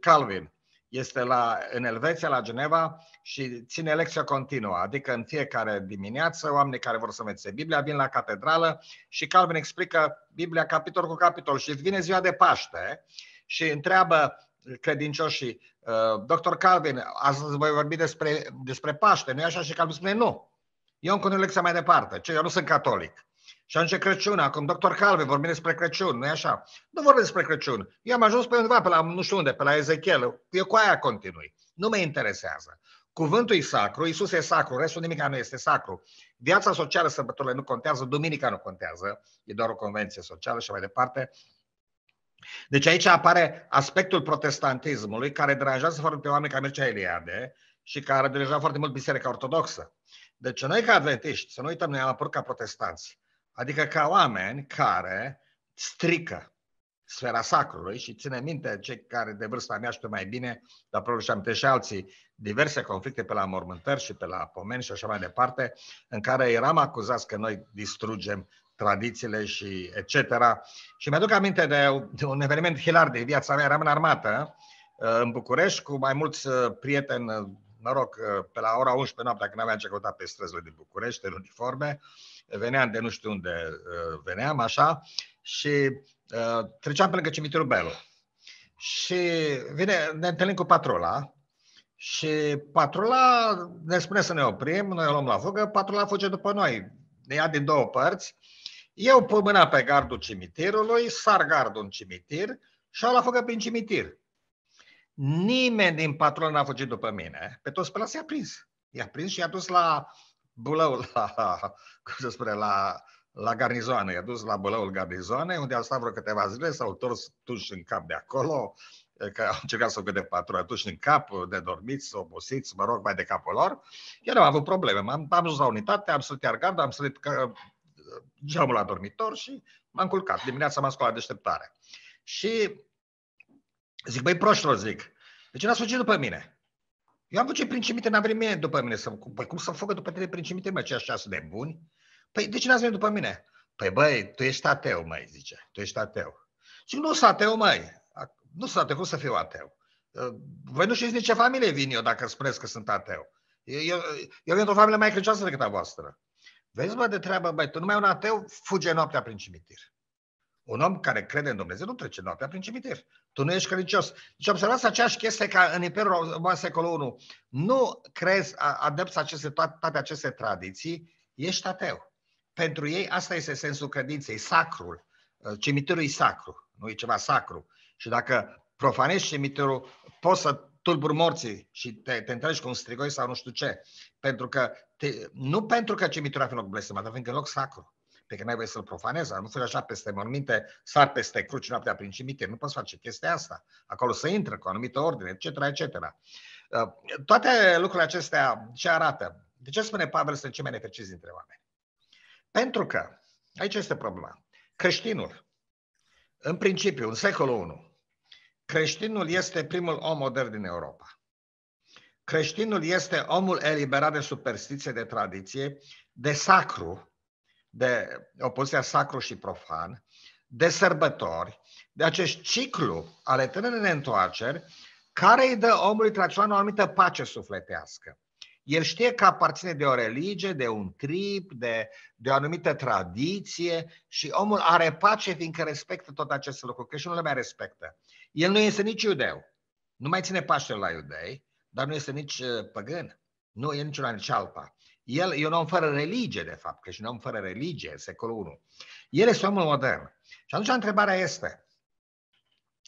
Calvin, este la, în Elveția, la Geneva și ține lecția continuă, adică în fiecare dimineață oamenii care vor să învețe Biblia vin la catedrală și Calvin explică Biblia capitol cu capitol și vine ziua de Paște și întreabă credincioșii, uh, doctor Calvin, astăzi voi vorbi despre, despre Paște, nu e așa? Și Calvin spune, nu, eu încă o lecție mai departe, ce eu nu sunt catolic. Și atunci Crăciun, acum doctor Calve vorbim despre Crăciun, nu-i așa? Nu vorbim despre Crăciun. Eu am ajuns pe undeva, pe la nu știu unde, pe la Ezechiel. Eu cu aia continui. Nu mă interesează. Cuvântul e sacru, Isus e sacru, restul nimic nu este sacru. Viața socială, sărbătorile nu contează, duminica nu contează, e doar o convenție socială și mai departe. Deci aici apare aspectul protestantismului care deranjează foarte pe oameni ca Mircea Eliade și care deranjează foarte mult Biserica Ortodoxă. Deci noi ca adventiști, să nu uităm, noi am apărut ca protestanți. Adică ca oameni care strică sfera sacrului și ține minte cei care de vârsta mea știu mai bine, dar probabil și și alții, diverse conflicte pe la mormântări și pe la pomeni și așa mai departe, în care eram acuzați că noi distrugem tradițiile și etc. Și mi-aduc aminte de un eveniment hilar de viața mea, eram în armată, în București, cu mai mulți uh, prieteni, uh, mă rog, uh, pe la ora 11 noaptea, când aveam ce căuta pe străzile din București, în uniforme, veneam de nu știu unde uh, veneam, așa, și uh, treceam pe lângă cimitirul Belu. Și vine, ne întâlnim cu patrola și patrola ne spune să ne oprim, noi o luăm la fugă, patrola fuge după noi, ne ia din două părți, eu pun mâna pe gardul cimitirului, sar gardul în cimitir și au la fugă prin cimitir. Nimeni din patrol n-a fugit după mine, pe toți pe la i-a prins. I-a prins și i-a dus la Bulău, la, cum se spune, la, la garnizoane. I-a dus la Bulăul garnizoane, unde au stat vreo câteva zile, s-au tors tuși în cap de acolo, că au încercat să o vede patrulă tuși în cap, de dormiți, obosiți, mă rog, mai de capul lor. Eu nu am avut probleme. M-am, am dus la unitate, am sărit iar gardă, am sărit că, geamul la dormitor și m-am culcat. Dimineața m-am scolat deșteptare. Și zic, băi proștilor, zic, de ce n-ați fugit după mine? Eu am făcut principite, n-a venit mie după mine. Să, păi cum să facă după tine principite, mă, ce așa de buni? Păi de ce n-ați venit după mine? Păi băi, tu ești ateu, măi, zice. Tu ești ateu. Și nu sunt ateu, măi. Nu sunt ateu, cum să fiu ateu? Uh, voi nu știți nici ce familie vin eu dacă spuneți că sunt ateu. Eu, eu, eu vin într-o familie mai credincioasă decât a voastră. Vezi, bă, de treabă, băi, tu numai un ateu fuge noaptea prin cimitir. Un om care crede în Dumnezeu nu trece noaptea prin cimitir. Tu nu ești credincios. Deci observați aceeași chestie ca în Imperiul Roman secolul I. Nu crezi, adepți aceste, toate aceste tradiții, ești ateu. Pentru ei asta este sensul credinței, sacrul. Uh, cimitirul e sacru, nu e ceva sacru. Și dacă profanezi cimitirul, poți să tulburi morții și te, te întregi cu un strigoi sau nu știu ce. Pentru că te, nu pentru că cimitirul ar fi loc blestemat, dar fiindcă e loc sacru pe care n-ai voie să-l profanezi, nu faci așa peste morminte, sar peste cruci noaptea prin cimitir, nu poți face chestia asta. Acolo să intră cu o anumită ordine, etc., etc. Uh, toate lucrurile acestea ce arată? De ce spune Pavel să ce mai nefericiți dintre oameni? Pentru că, aici este problema, creștinul, în principiu, în secolul I, creștinul este primul om modern din Europa. Creștinul este omul eliberat de superstiție, de tradiție, de sacru, de opoziția sacru și profan, de sărbători, de acest ciclu ale eternei neîntoarceri, care îi dă omului tradițional o anumită pace sufletească. El știe că aparține de o religie, de un trip, de, de o anumită tradiție și omul are pace fiindcă respectă tot aceste lucruri. Creștinul nu le mai respectă. El nu este nici iudeu. Nu mai ține Paștele la iudei, dar nu este nici uh, păgân. Nu e niciuna nici alta. El e un om fără religie, de fapt, că și un om fără religie, secolul I. El este omul modern. Și atunci întrebarea este,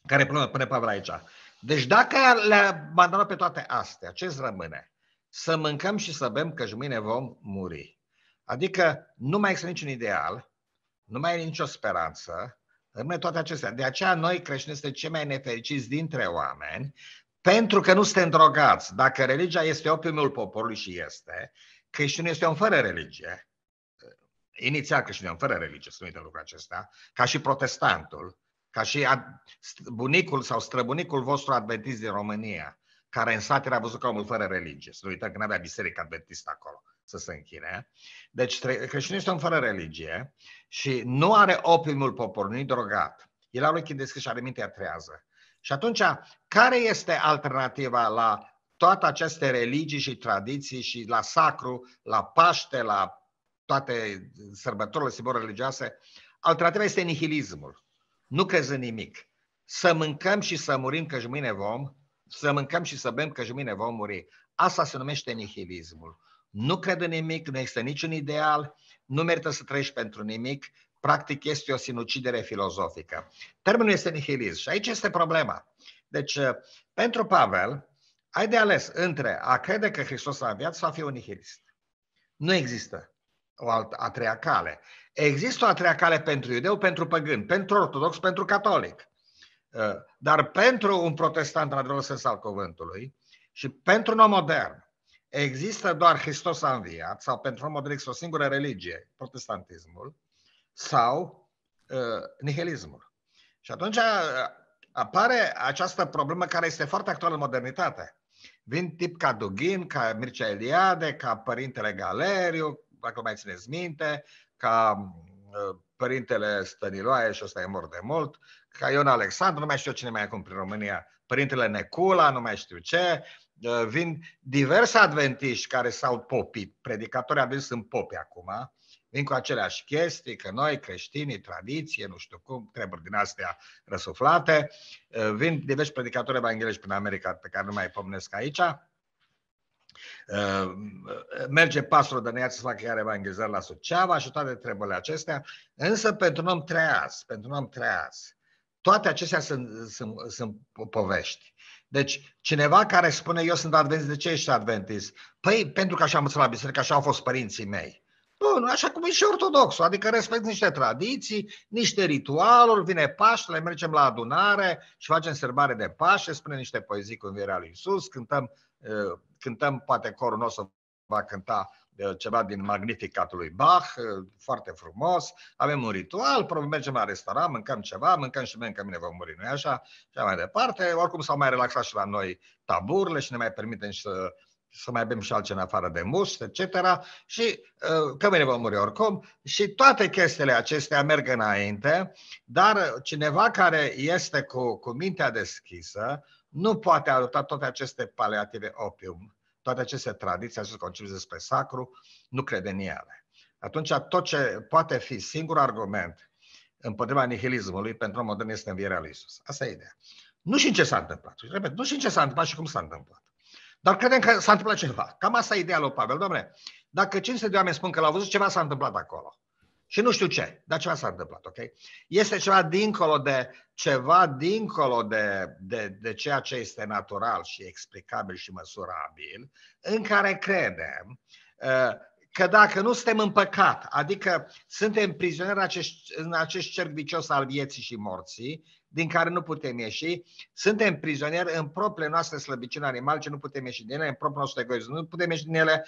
care pune Pavel aici. Deci dacă le abandonăm pe toate astea, ce îți rămâne? Să mâncăm și să bem, că mâine vom muri. Adică nu mai există niciun ideal, nu mai e nicio speranță, rămâne toate acestea. De aceea noi creștini suntem cei mai nefericiți dintre oameni, pentru că nu suntem drogați. Dacă religia este opiumul poporului și este, creștinul este un fără religie. Inițial creștinul e un fără religie, să nu uităm lucrul acesta, ca și protestantul, ca și bunicul sau străbunicul vostru adventist din România, care în sat era văzut ca omul fără religie. Să nu uităm că nu avea biserică adventistă acolo să se închine. Deci creștinul este un fără religie și nu are opiumul poporului, nu drogat. El are ochii deschis și are mintea trează. Și atunci, care este alternativa la toate aceste religii și tradiții și la sacru, la Paște, la toate sărbătorile, simboluri religioase? Alternativa este nihilismul. Nu crezi în nimic. Să mâncăm și să murim că și mâine vom, să mâncăm și să bem că și mâine vom muri. Asta se numește nihilismul. Nu cred în nimic, nu există niciun ideal, nu merită să trăiești pentru nimic, practic este o sinucidere filozofică. Termenul este nihilism și aici este problema. Deci, uh, pentru Pavel, ai de ales între a crede că Hristos a înviat sau a fi un nihilist. Nu există o altă, a treia cale. Există o a treia cale pentru iudeu, pentru păgân, pentru ortodox, pentru catolic. Uh, dar pentru un protestant, în adevărat sens al cuvântului, și pentru un om modern, există doar Hristos a înviat, sau pentru un modern există o singură religie, protestantismul, sau uh, nihilismul. Și atunci uh, apare această problemă care este foarte actuală în modernitate. Vin tip ca Dugin, ca Mircea Eliade, ca Părintele Galeriu, dacă mai țineți minte, ca uh, Părintele Stăniloae, și ăsta e mort de mult, ca Ion Alexandru, nu mai știu cine mai acum prin România, Părintele Necula, nu mai știu ce, uh, vin diverse adventiști care s-au popit, predicatori adventiști sunt popi acum, vin cu aceleași chestii, că noi, creștinii, tradiție, nu știu cum, treburi din astea răsuflate. Uh, vin diversi predicatori evanghelici prin America pe care nu mai pomenesc aici. Uh, merge pastorul de neață să facă iar evangelizări la Suceava și toate treburile acestea. Însă pentru un om treaz, pentru un om treaz, toate acestea sunt, sunt, sunt povești. Deci, cineva care spune, eu sunt adventist, de ce ești adventist? Păi, pentru că așa am înțeles la biserică, așa au fost părinții mei. Bun, așa cum e și ortodoxul, adică respect niște tradiții, niște ritualuri, vine Paștele, mergem la adunare și facem sărbare de Paște, spunem niște poezii cu învierea lui Isus, cântăm, uh, cântăm, poate corul nostru va cânta uh, ceva din Magnificatul lui Bach, uh, foarte frumos, avem un ritual, probabil mergem la restaurant, mâncăm ceva, mâncăm și mâncăm, mine vom muri, nu așa? Și mai departe, oricum s-au mai relaxat și la noi taburile și ne mai permitem să să mai bem și altceva în afară de must, etc. Și uh, că mine vom muri oricum. Și toate chestiile acestea merg înainte, dar cineva care este cu, cu mintea deschisă nu poate adopta toate aceste paliative opium, toate aceste tradiții, aceste concepții despre sacru, nu crede în ele. Atunci tot ce poate fi singur argument împotriva nihilismului pentru un modern este învierea lui Isus. Asta e ideea. Nu și în ce s-a întâmplat. Repet, nu și în ce s-a întâmplat și cum s-a întâmplat. Dar credem că s-a întâmplat ceva. Cam asta e ideea lui Pavel. Domnule, dacă 500 de oameni spun că l-au văzut, ceva s-a întâmplat acolo. Și nu știu ce, dar ceva s-a întâmplat, ok? Este ceva dincolo de ceva dincolo de, de, de ceea ce este natural și explicabil și măsurabil, în care credem uh, că dacă nu suntem în păcat, adică suntem prizonieri în acest, în acest cerc vicios al vieții și morții, din care nu putem ieși, suntem prizonieri în propriile noastre slăbiciuni animale ce nu putem ieși din ele, în propriul nostru egoism. Nu putem ieși din ele,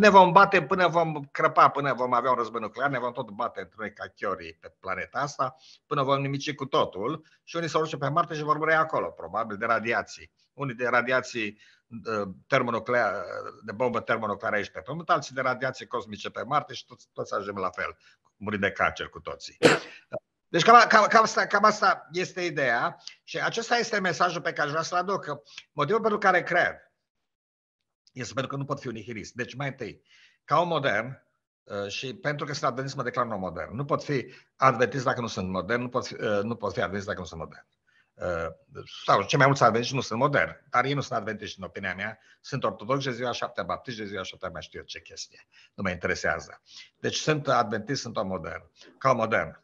ne vom bate până vom crăpa, până vom avea un război nuclear, ne vom tot bate între noi ca chiorii pe planeta asta, până vom nimici cu totul și unii se duce pe Marte și vor muri acolo, probabil, de radiații. Unii de radiații uh, termonucleare, de bombă termonucleară aici pe Pământ, alții de radiații cosmice pe Marte și toți, toți ajungem la fel, muri de cancer cu toții. Deci cam, cam, cam, asta, cam asta este ideea și acesta este mesajul pe care vreau să-l aduc. Motivul pentru care cred este pentru că nu pot fi un nihilist. Deci mai întâi, ca un modern, uh, și pentru că sunt adventist, mă declar nou modern. Nu pot fi adventist dacă nu sunt modern, nu pot fi, uh, nu pot fi adventist dacă nu sunt modern. Uh, sau cei mai mulți adventiști nu sunt moderni, dar ei nu sunt adventiști în opinia mea, sunt ortodoxi de ziua șaptea, baptiști de ziua șaptea, mai știu eu ce chestie, nu mă interesează. Deci sunt adventist, sunt om modern. Ca modern,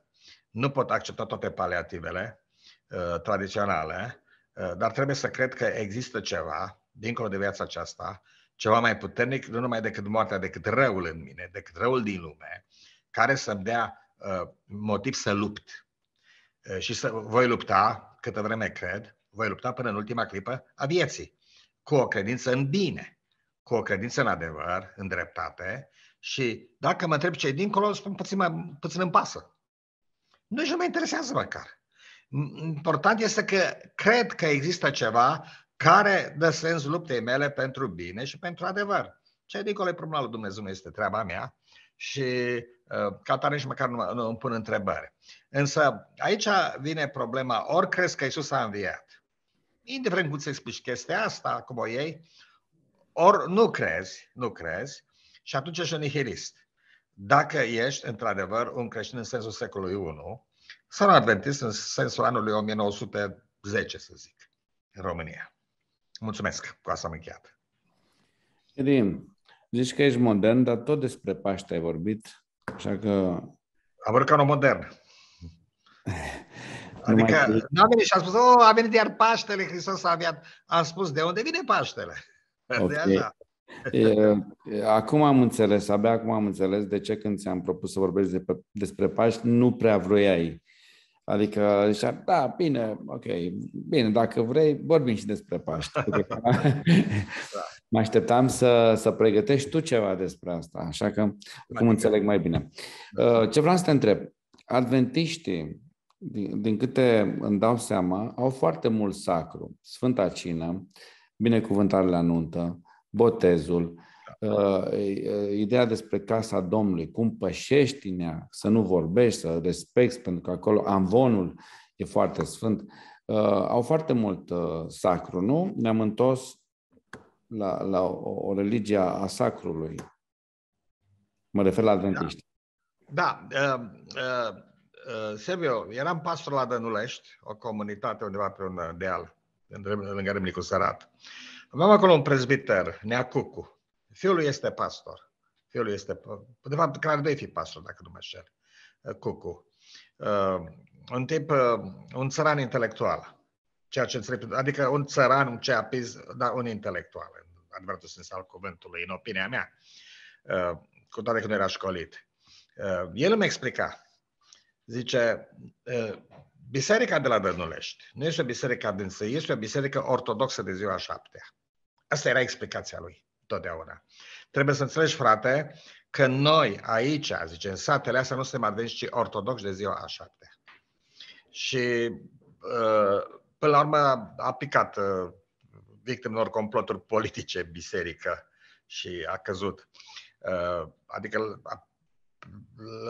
nu pot accepta toate paliativele uh, tradiționale, uh, dar trebuie să cred că există ceva, dincolo de viața aceasta, ceva mai puternic, nu numai decât moartea, decât răul în mine, decât răul din lume, care să-mi dea uh, motiv să lupt. Uh, și să voi lupta câtă vreme cred, voi lupta până în ultima clipă a vieții, cu o credință în bine, cu o credință în adevăr, în dreptate și dacă mă întreb ce dincolo, spun puțin, mai, puțin îmi pasă. Nu și nu mă interesează măcar. Important este că cred că există ceva care dă sens luptei mele pentru bine și pentru adevăr. Ce dincolo e problema lui Dumnezeu, nu este treaba mea și uh, ca tare nici măcar nu, nu îmi pun întrebare. Însă aici vine problema, ori crezi că Isus a înviat, indiferent cum ți explici chestia asta, cum o iei, ori nu crezi, nu crezi, și atunci ești un nihilist. Dacă ești, într-adevăr, un creștin în sensul secolului 1, sau un adventist în sensul anului 1910, să zic, în România. Mulțumesc, cu asta am încheiat. Edim, zici că ești modern, dar tot despre Paște ai vorbit, așa că... Am vorbit ca un modern. Adică nu a venit și a spus, oh, a venit iar Paștele, Hristos a aviat. Am spus, de unde vine Paștele? Okay. De așa. Acum am înțeles, abia acum am înțeles de ce când ți-am propus să vorbești de, despre Paști, nu prea vroiai. Adică zicea, da, bine, ok, bine, dacă vrei, vorbim și despre Paști. Da. mă așteptam să, să pregătești tu ceva despre asta, așa că acum înțeleg mai bine. Da. Uh, ce vreau să te întreb, adventiștii, din, din câte îmi dau seama, au foarte mult sacru. Sfânta Cină, binecuvântarea la nuntă, botezul, uh, ideea despre casa Domnului, cum pășești în ea, să nu vorbești, să respecti, pentru că acolo amvonul e foarte sfânt. Uh, au foarte mult uh, sacru, nu? Ne-am întors la, la o, o religie a sacrului. Mă refer la adventiști. Da. da. Uh, uh, uh, Sergio, eram pastor la Dănulești, o comunitate undeva pe un deal, lângă Râmnicu Sărat. Aveam acolo un prezbiter, Neacucu. Fiul lui este pastor. Fiul lui este, de fapt, care doi fi pastor, dacă nu mă șer. Cucu. Uh, un tip, uh, un țăran intelectual. Ceea ce înțeleg, adică un țăran, un ceapiz, dar un intelectual, în adevăratul sens al cuvântului, în opinia mea, uh, cu toate că nu era școlit. Uh, el îmi explica, zice, uh, Biserica de la Dănulești nu este o biserică adânsă, este o biserică ortodoxă de ziua șaptea. Asta era explicația lui, totdeauna. Trebuie să înțelegi, frate, că noi aici, zice, în satele astea nu suntem advenți, ci ortodoxi de ziua a șaptea. Și uh, până la urmă a picat uh, victimelor comploturi politice biserică și a căzut. Uh, adică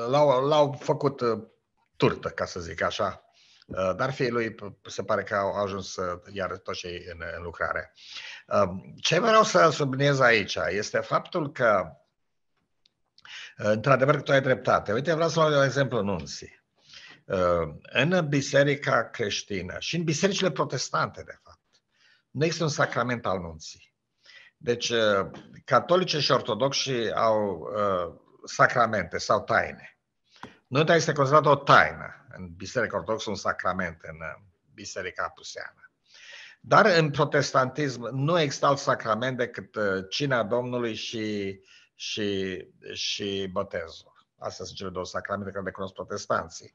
l-au, l-au făcut turtă, ca să zic așa, Uh, dar fiii lui se pare că au ajuns iar toți cei în, în lucrare. Um, ce vreau să subliniez aici este faptul că, uh, într-adevăr, că tu ai dreptate. Uite, vreau să luau un exemplu nunții. Uh, în biserica creștină și în bisericile protestante, de fapt, nu există un sacrament al nunții. Deci, catolice și ortodoxi au sacramente sau taine. Nunta este considerată o taină în Biserica Ortodoxă, un sacrament în Biserica Apuseană. Dar în protestantism nu există alt sacrament decât uh, cina Domnului și, și, și botezul. Astea sunt cele două sacramente care le cunosc protestanții.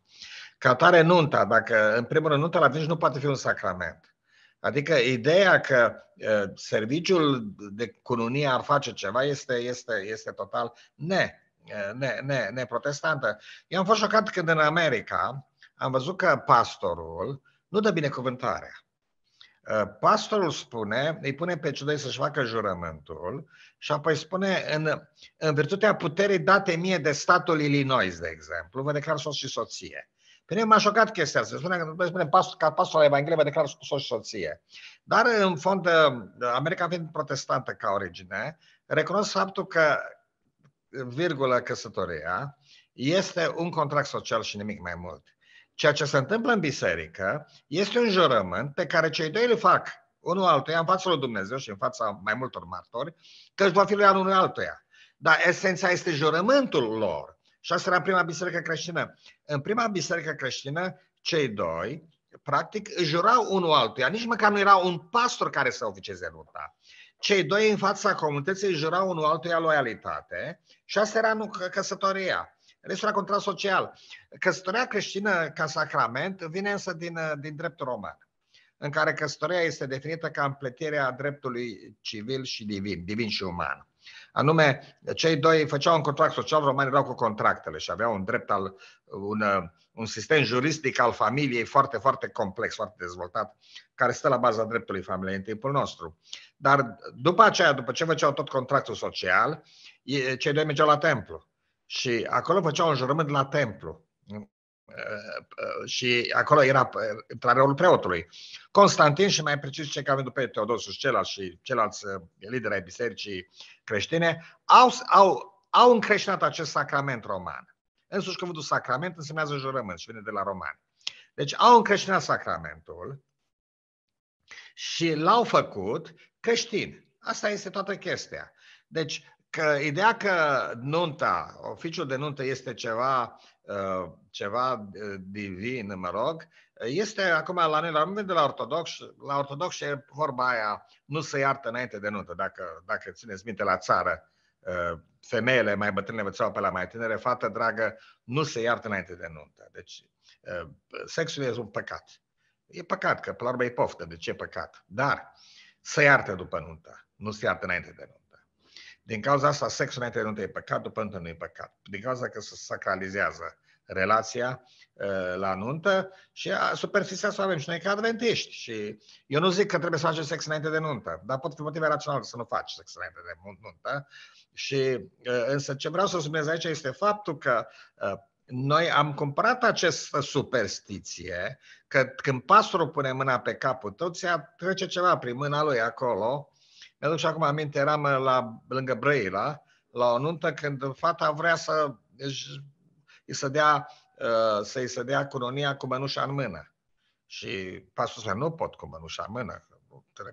Ca tare nunta, dacă în primul rând nunta la nu poate fi un sacrament. Adică ideea că uh, serviciul de cununie ar face ceva este, este, este total ne, ne, ne, neprotestantă. Eu am fost șocat când în America am văzut că pastorul nu dă binecuvântarea. Uh, pastorul spune, îi pune pe cei doi să-și facă jurământul și apoi spune, în, în virtutea puterii date mie de statul Illinois, de exemplu, vă declar soț și soție. Pe mine m-a șocat chestia asta. Spune că spune pastor, ca pastor al Evangheliei vă declar soț și soție. Dar, în fond, uh, America fiind protestantă ca origine, recunosc faptul că virgulă căsătoria este un contract social și nimic mai mult. Ceea ce se întâmplă în biserică este un jurământ pe care cei doi îl fac unul altuia în fața lui Dumnezeu și în fața mai multor martori, că își va fi lui al unui altuia. Dar esența este jurământul lor. Și asta era prima biserică creștină. În prima biserică creștină, cei doi, practic, își jurau unul altuia. Nici măcar nu era un pastor care să oficieze nunta. Cei doi în fața comunității își jurau unul altuia loialitate și asta era nu căsătoria. Restul era contract social. Căsătoria creștină ca sacrament vine însă din, din dreptul roman. în care căsătoria este definită ca împletirea dreptului civil și divin, divin și uman. Anume, cei doi făceau un contract social, romanii erau cu contractele și aveau un drept al, un, un sistem juristic al familiei foarte, foarte complex, foarte dezvoltat, care stă la baza dreptului familiei în timpul nostru. Dar după aceea, după ce făceau tot contractul social, cei doi mergeau la templu. Și acolo făceau un jurământ la templu. Și acolo era rolul preotului. Constantin și mai precis cei care după Teodosius celălalt și ceilalți lideri ai bisericii creștine au, au, au încreștinat acest sacrament roman. Însuși cuvântul sacrament însemnează jurământ și vine de la romani. Deci au încreștinat sacramentul și l-au făcut creștin. Asta este toată chestia. Deci, că ideea că nunta, oficiul de nuntă este ceva, uh, ceva uh, divin, mă rog, este acum la noi, la moment de la ortodox, la ortodox e vorba aia, nu se iartă înainte de nuntă, dacă, dacă țineți minte la țară, uh, femeile mai bătrâne învățau pe la mai tinere, fată dragă, nu se iartă înainte de nuntă. Deci, sexul este un păcat. E păcat, că pe la urmă e poftă, de ce e păcat. Dar se iartă după nuntă, nu se iartă înainte de nuntă. Din cauza asta, sexul înainte de nuntă e păcat, după nuntă nu e păcat. Din cauza că se sacralizează relația uh, la nuntă și superstiția să o avem și noi ca adventiști. Și eu nu zic că trebuie să facem sex înainte de nuntă, dar pot fi motive raționale să nu faci sex înainte de nuntă. Și uh, însă ce vreau să subliniez aici este faptul că uh, noi am cumpărat această superstiție că când pastorul pune mâna pe capul tău, ți trece ceva prin mâna lui acolo mi-aduc și acum aminte, eram la, lângă Brăila, la o nuntă când fata vrea să își să dea, uh, să-i să dea cunonia cu mănușa în mână. Și pastorul spune, nu pot cu mănușa în mână,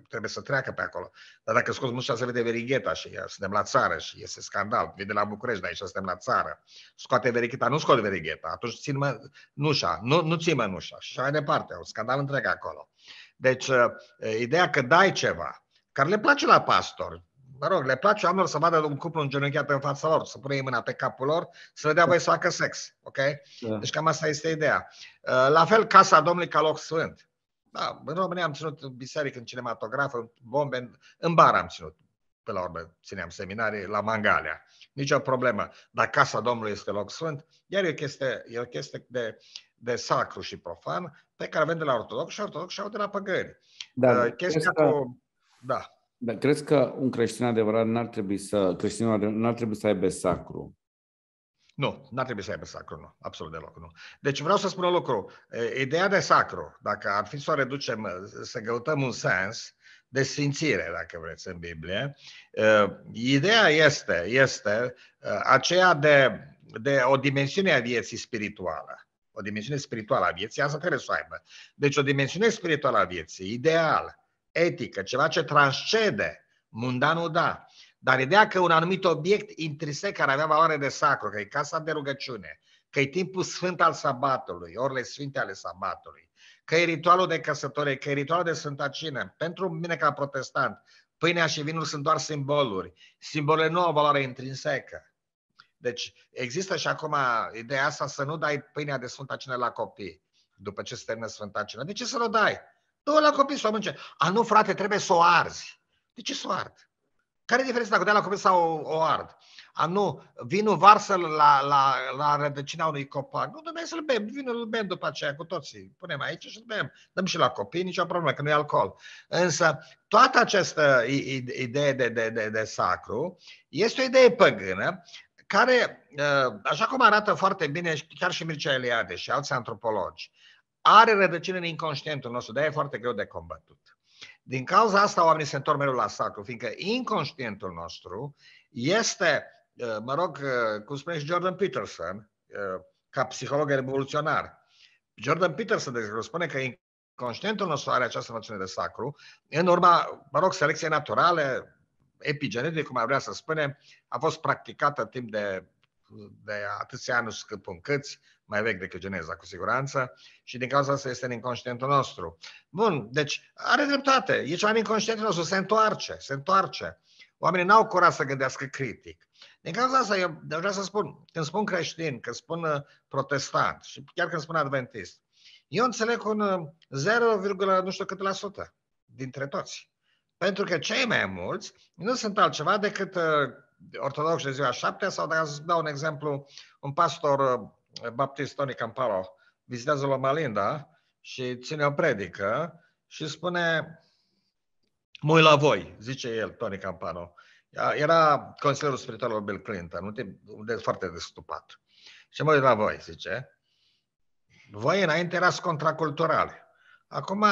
trebuie să treacă pe acolo. Dar dacă scoți mănușa, se vede verigheta și suntem la țară și este scandal. Vede la București, de aici suntem la țară. Scoate verigheta, nu scoate verigheta, atunci țin mănușa, nu, nu ții mănușa. Și așa mai departe, un scandal întreg acolo. Deci, uh, ideea că dai ceva, care le place la pastor. Mă rog, le place oamenilor să vadă un cuplu îngenunchiat în fața lor, să pune mâna pe capul lor, să le dea voie să facă sex. Ok? Da. Deci cam asta este ideea. Uh, la fel, Casa Domnului ca loc sfânt. Da, în România am ținut biserică în cinematograf, în bombe, în, în bar am ținut. Pe la urmă țineam seminarii la Mangalia. Nici o problemă. Dar Casa Domnului este loc sfânt, iar e o chestie, e o chestie de, de sacru și profan pe care avem de la ortodox și ortodox și au de la păgări. Da, uh, chestia cu da. Dar crezi că un creștin adevărat n-ar trebui să, creștinul n-ar trebui să aibă sacru? Nu, n-ar trebui să aibă sacru, nu. Absolut deloc, nu. Deci vreau să spun un lucru. Ideea de sacru, dacă ar fi să o reducem, să căutăm un sens de sfințire, dacă vreți, în Biblie, ideea este, este aceea de, de o dimensiune a vieții spirituală. O dimensiune spirituală a vieții, asta trebuie să o aibă. Deci o dimensiune spirituală a vieții, ideal, etică, ceva ce transcede mundanul, da. Dar ideea că un anumit obiect intrinsec care avea valoare de sacru, că e casa de rugăciune, că e timpul sfânt al sabatului, orele sfinte ale sabatului, că e ritualul de căsătorie, că e ritualul de Sfânta Cină. Pentru mine ca protestant, pâinea și vinul sunt doar simboluri. Simbolurile nu au valoare intrinsecă. Deci există și acum ideea asta să nu dai pâinea de Sfânta Cină la copii după ce se termină Sfânta Cină. De ce să nu dai? Dă la copii să o mânce. A, nu, frate, trebuie să o arzi. De ce să o ard? Care e diferența dacă dai la copii sau o, o ard? A, nu, vinul varsă la, la, la rădăcina unui copac. Nu, dă să-l bem, vinul îl bem după aceea cu toții. Punem aici și îl bem. Dăm și la copii, nicio problemă, că nu e alcool. Însă, toată această idee de, de, de, de sacru este o idee păgână care, ă, așa cum arată foarte bine chiar și Mircea Eliade și alți antropologi, are rădăcină în inconștientul nostru, de-aia e foarte greu de combătut. Din cauza asta oamenii se întorc mereu la sacru, fiindcă inconștientul nostru este, uh, mă rog, uh, cum spune și Jordan Peterson, uh, ca psiholog revoluționar. Jordan Peterson, de exemplu, spune că inconștientul nostru are această noțiune de sacru, în urma, mă rog, selecție naturale, epigenetică, cum ar vrea să spunem, a fost practicată timp de de atâția ani cât câți, mai vechi decât Geneza, cu siguranță, și din cauza asta este în inconștientul nostru. Bun, deci are dreptate, e ceva în inconștientul nostru, se întoarce, se întoarce. Oamenii n-au curaj să gândească critic. Din cauza asta, eu vreau să spun, când spun creștin, când spun uh, protestant și chiar când spun adventist, Eu înțeleg un 0, uh, nu știu cât la sută dintre toți. Pentru că cei mai mulți nu sunt altceva decât uh, ortodoxi de ziua șaptea sau, dacă să dau un exemplu, un pastor uh, baptist, Tony Camparo, vizitează la Malinda și ține o predică și spune Mui la voi, zice el, Tony Campano. Era consilierul spiritual al Bill Clinton, unde foarte destupat. Și mă uit la voi, zice. Voi înainte erați contraculturale. Acum,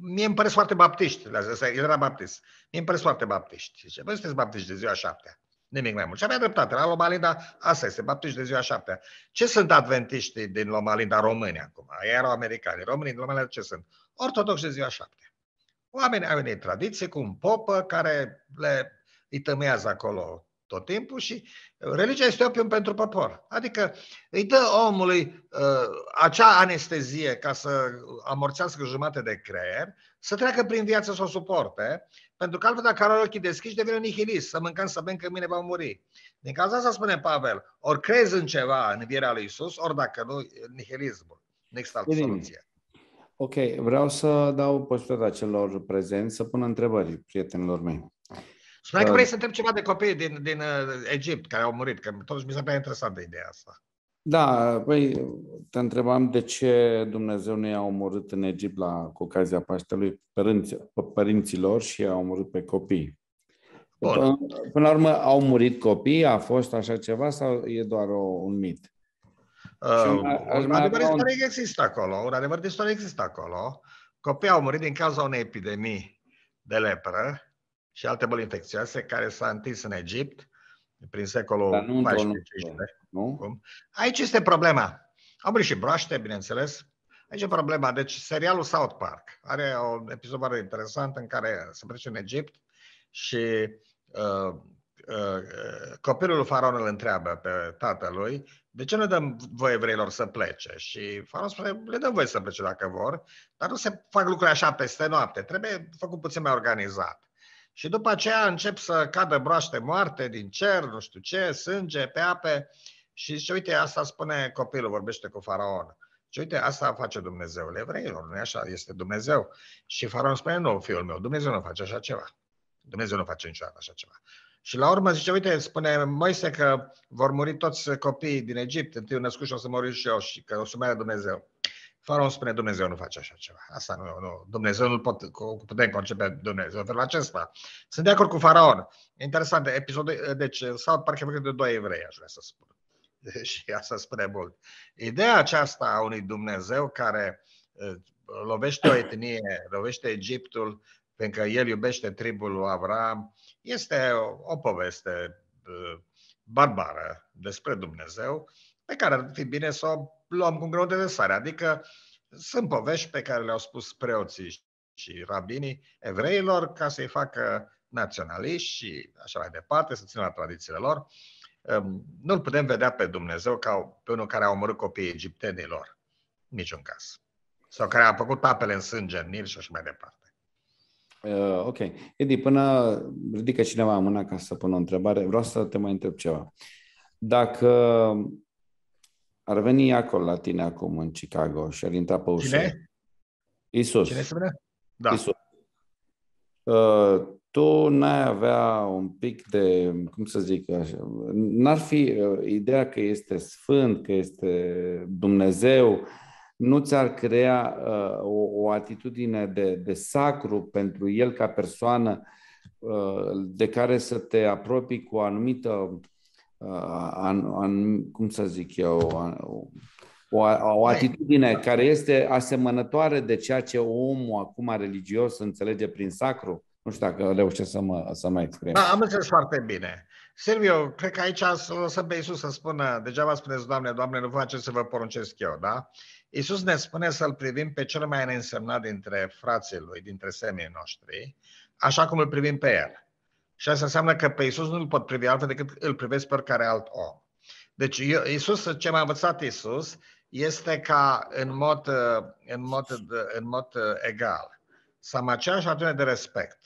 mie îmi pare foarte baptiști. El era baptist. Mie îmi pare foarte baptiști. Zice, voi sunteți baptiști de ziua șaptea. Nimic mai mult. Și avea dreptate. La Lomalinda, asta este, baptiști de ziua șaptea. Ce sunt adventiștii din Lomalinda români acum? Ei erau americani. Românii din Lomalinda ce sunt? Ortodoxi de ziua șaptea. Oamenii au unei tradiții cu un popă care le îi tămează acolo tot timpul și religia este opium pentru popor. Adică îi dă omului uh, acea anestezie ca să amorțească jumate de creier, să treacă prin viață să o suporte, pentru că altfel dacă are ochii deschiși devine nihilist, să mâncăm, să bem, că mine va muri. Din cauza asta spune Pavel, ori crezi în ceva în vierea lui Isus, ori dacă nu, nihilismul. Nu există altă soluție. Ok, vreau să dau posibilitatea celor prezenți să pună întrebări prietenilor mei. Spuneai că uh, vrei să întreb ceva de copii din, din uh, Egipt care au murit, că totuși mi se pare interesantă ideea asta. Da, păi te întrebam de ce Dumnezeu nu i-a omorât în Egipt la cu ocazia Paștelui părinți, părinților și i-a omorât pe copii. Până, până la urmă, au murit copii? A fost așa ceva sau e doar o, un mit? Uh, un adevăr istoric există acolo. Un adevăr istoric există acolo. Copiii au murit din cauza unei epidemii de lepră și alte boli infecțioase care s-a întins în Egipt prin secolul XIV. Nu? Aici este problema. Au murit și broaște, bineînțeles. Aici e problema. Deci serialul South Park are o episod foarte interesant în care se trece în Egipt și uh, uh, copilul faraon îl întreabă pe tatălui de ce nu dăm voie evreilor să plece? Și faraon spune, le dăm voie să plece dacă vor, dar nu se fac lucruri așa peste noapte, trebuie făcut puțin mai organizat. Și după aceea încep să cadă broaște moarte din cer, nu știu ce, sânge pe ape. Și zice, uite, asta spune copilul, vorbește cu faraon. Și uite, asta face Dumnezeu evreilor, nu așa? Este Dumnezeu. Și faraon spune, nu, fiul meu, Dumnezeu nu face așa ceva. Dumnezeu nu face niciodată așa ceva. Și la urmă zice, uite, spune Moise că vor muri toți copiii din Egipt, întâi născut și o să mori și eu și că o să mai Dumnezeu. Faraon spune, Dumnezeu nu face așa ceva. Asta nu, nu. Dumnezeu nu pot, putem concepe Dumnezeu felul acesta. Sunt de acord cu Faraon. Interesant, episodul, deci, sau parcă vorbim de doi evrei, aș vrea să spun. Și asta spune mult. Ideea aceasta a unui Dumnezeu care uh, lovește o etnie, lovește Egiptul, pentru că el iubește tribul lui Avram, este o, o poveste uh, barbară despre Dumnezeu, pe care ar fi bine să o luăm cu un greu de sare. Adică sunt povești pe care le-au spus preoții și rabinii evreilor ca să-i facă naționaliști și așa mai departe, să țină la tradițiile lor. Um, nu-L putem vedea pe Dumnezeu ca pe unul care a omorât copiii egiptenilor. Niciun caz. Sau care a făcut apele în sânge în Nil și așa mai departe. Uh, ok. Edi, până ridică cineva mâna ca să pună o întrebare, vreau să te mai întreb ceva. Dacă ar veni acolo la tine acum în Chicago și ar intra pe ușă. Cine? Isus. Cine spune? Da. Isus. Uh, tu n-ai avea un pic de, cum să zic așa, n-ar fi uh, ideea că este sfânt, că este Dumnezeu, nu ți-ar crea uh, o, o atitudine de, de sacru pentru el ca persoană uh, de care să te apropii cu o anumită an, an, cum să zic eu, o, o atitudine care este asemănătoare de ceea ce omul acum religios înțelege prin sacru? Nu știu dacă reușesc să mă, să mă exprim. Da, am înțeles foarte bine. Silviu, cred că aici să lăsăm pe Iisus să spună, degeaba spuneți, Doamne, Doamne, nu faceți să vă poruncesc eu, da? Iisus ne spune să-L privim pe cel mai neînsemnat dintre frații Lui, dintre semii noștri, așa cum îl privim pe El. Și asta înseamnă că pe Isus nu îl pot privi altfel decât îl privesc pe oricare alt om. Deci Isus, ce m-a învățat Isus, este ca în mod, în mod, în mod egal să am aceeași atitudine de respect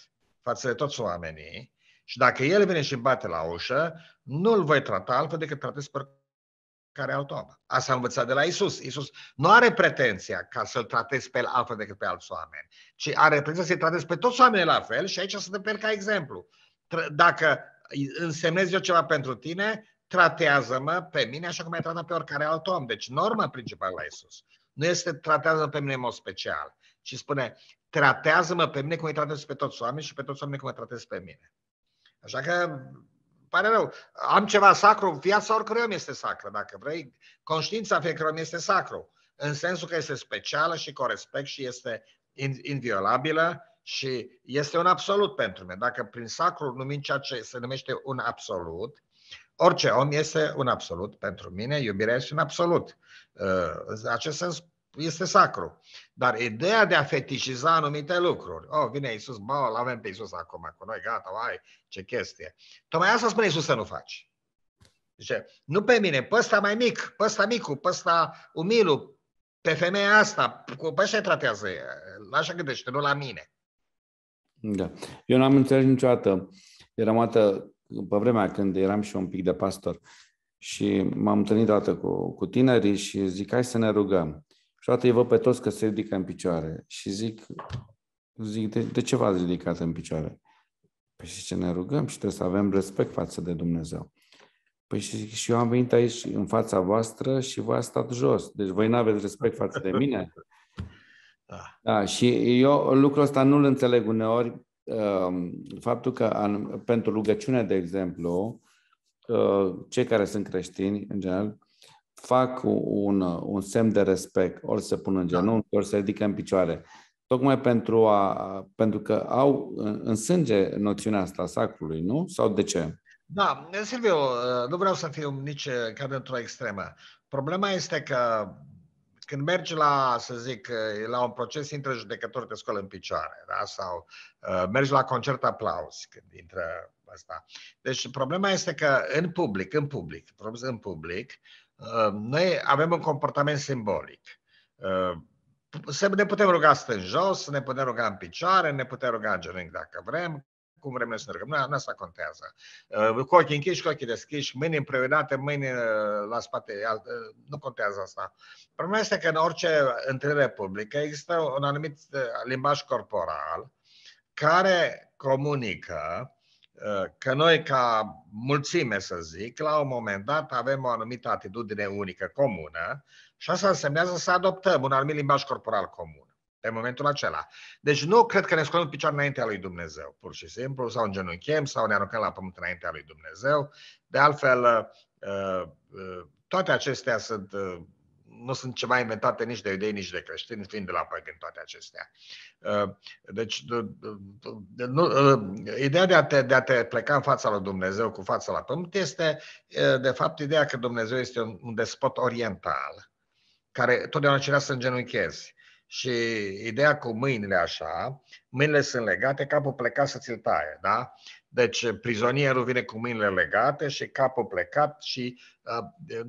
față de toți oamenii și dacă el vine și bate la ușă, nu îl voi trata altfel decât tratez pe oricare alt om. Asta a învățat de la Isus. Isus nu are pretenția ca să-l tratezi pe el altfel decât pe alți oameni, ci are pretenția să-i tratezi pe toți oamenii la fel și aici să te per ca exemplu. Dacă însemnezi eu ceva pentru tine, tratează-mă pe mine așa cum ai tratat pe oricare alt om. Deci norma principală la Isus nu este tratează-mă pe mine în mod special, ci spune tratează-mă pe mine cum îi tratez pe toți oamenii și pe toți oamenii cum îi tratez pe mine. Așa că pare rău. Am ceva sacru, viața oricărui om este sacră, dacă vrei. Conștiința fiecărui om este sacru, în sensul că este specială și cu respect și este inviolabilă și este un absolut pentru mine. Dacă prin sacru numim ceea ce se numește un absolut, orice om este un absolut pentru mine, iubirea este un absolut. Uh, în acest sens este sacru. Dar ideea de a fetișiza anumite lucruri, oh, vine Iisus, bă, îl avem pe Iisus acum cu noi, gata, vai, ce chestie. Tocmai asta spune Iisus să nu faci. Zice, nu pe mine, pe ăsta mai mic, pe ăsta micu, pe ăsta umilul, pe femeia asta, pe ăsta tratează, așa gândește, nu la mine. Da. Eu n-am înțeles niciodată. Eram atât, pe vremea când eram și un pic de pastor și m-am întâlnit dată cu, cu tinerii și zic, hai să ne rugăm. Și odată îi văd pe toți că se ridică în picioare și zic, zic de, de ce v-ați ridicat în picioare? Păi și ce ne rugăm și trebuie să avem respect față de Dumnezeu. Păi și, și eu am venit aici în fața voastră și voi ați stat jos. Deci voi nu aveți respect față de mine? Da. da. Și eu lucrul ăsta nu-l înțeleg uneori. Uh, faptul că an, pentru rugăciune, de exemplu, uh, cei care sunt creștini, în general, fac un, un semn de respect, ori se pun în da. genunchi, ori se ridică în picioare. Tocmai pentru, a, pentru că au în, în sânge noțiunea asta a sacrului, nu? Sau de ce? Da, Silviu, nu vreau să fiu nici ca într-o extremă. Problema este că când mergi la, să zic, la un proces, intră judecător, te scoală în picioare, da? sau uh, mergi la concert aplauz când intră asta. Deci problema este că în public, în public, în public, uh, noi avem un comportament simbolic. Uh, să ne putem ruga stând jos, ne putem ruga în picioare, ne putem ruga în genunchi dacă vrem, cum vrem să ne rugăm. Nu, nu asta contează. Uh, cu ochii închiși, cu ochii deschiși, mâini împreunate, mâini uh, la spate, uh, nu contează asta. Problema este că în orice întâlnire publică există un anumit limbaj corporal care comunică că noi, ca mulțime, să zic, la un moment dat avem o anumită atitudine unică, comună, și asta însemnează să adoptăm un anumit limbaj corporal comun pe momentul acela. Deci nu cred că ne scoalăm picioare înaintea lui Dumnezeu, pur și simplu, sau îngenunchem, sau ne aruncăm la pământ înaintea lui Dumnezeu. De altfel, uh, uh, toate acestea sunt, uh, nu sunt ceva inventate nici de idei, nici de creștini, fiind de la păgâni toate acestea. Deci, nu, ideea de a, te, de a te pleca în fața lui Dumnezeu cu fața la pământ este, de fapt, ideea că Dumnezeu este un, un despot oriental, care totdeauna cerea să îngenunchezi și ideea cu mâinile așa, mâinile sunt legate, capul plecat să ți-l taie, da? Deci prizonierul vine cu mâinile legate și capul plecat și uh,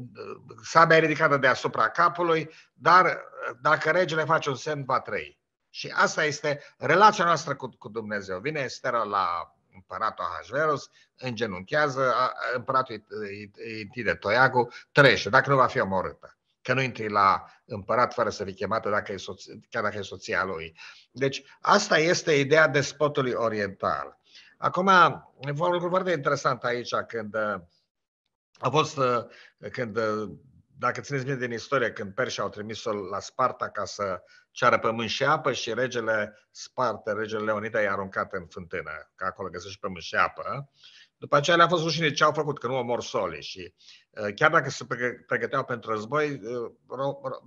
sabia ridicată deasupra capului, dar uh, dacă regele face un semn, va trăi. Și asta este relația noastră cu, cu Dumnezeu. Vine Estera la împăratul Ahasverus, îngenunchează, împăratul îi, îi, îi întinde toiagul, trăiește, dacă nu va fi omorâtă că nu intri la împărat fără să fii chemată dacă e soț- chiar dacă e soția lui. Deci asta este ideea despotului oriental. Acum, e un lucru foarte interesant aici când a fost, când, dacă țineți bine din istorie, când perșii au trimis-o la Sparta ca să ceară pământ și apă și regele Sparta, regele Leonida i-a aruncat în fântână, că acolo găsești pământ și apă. După aceea le-a fost rușine ce au făcut, că nu omor soli și uh, chiar dacă se pregăteau pentru război, uh,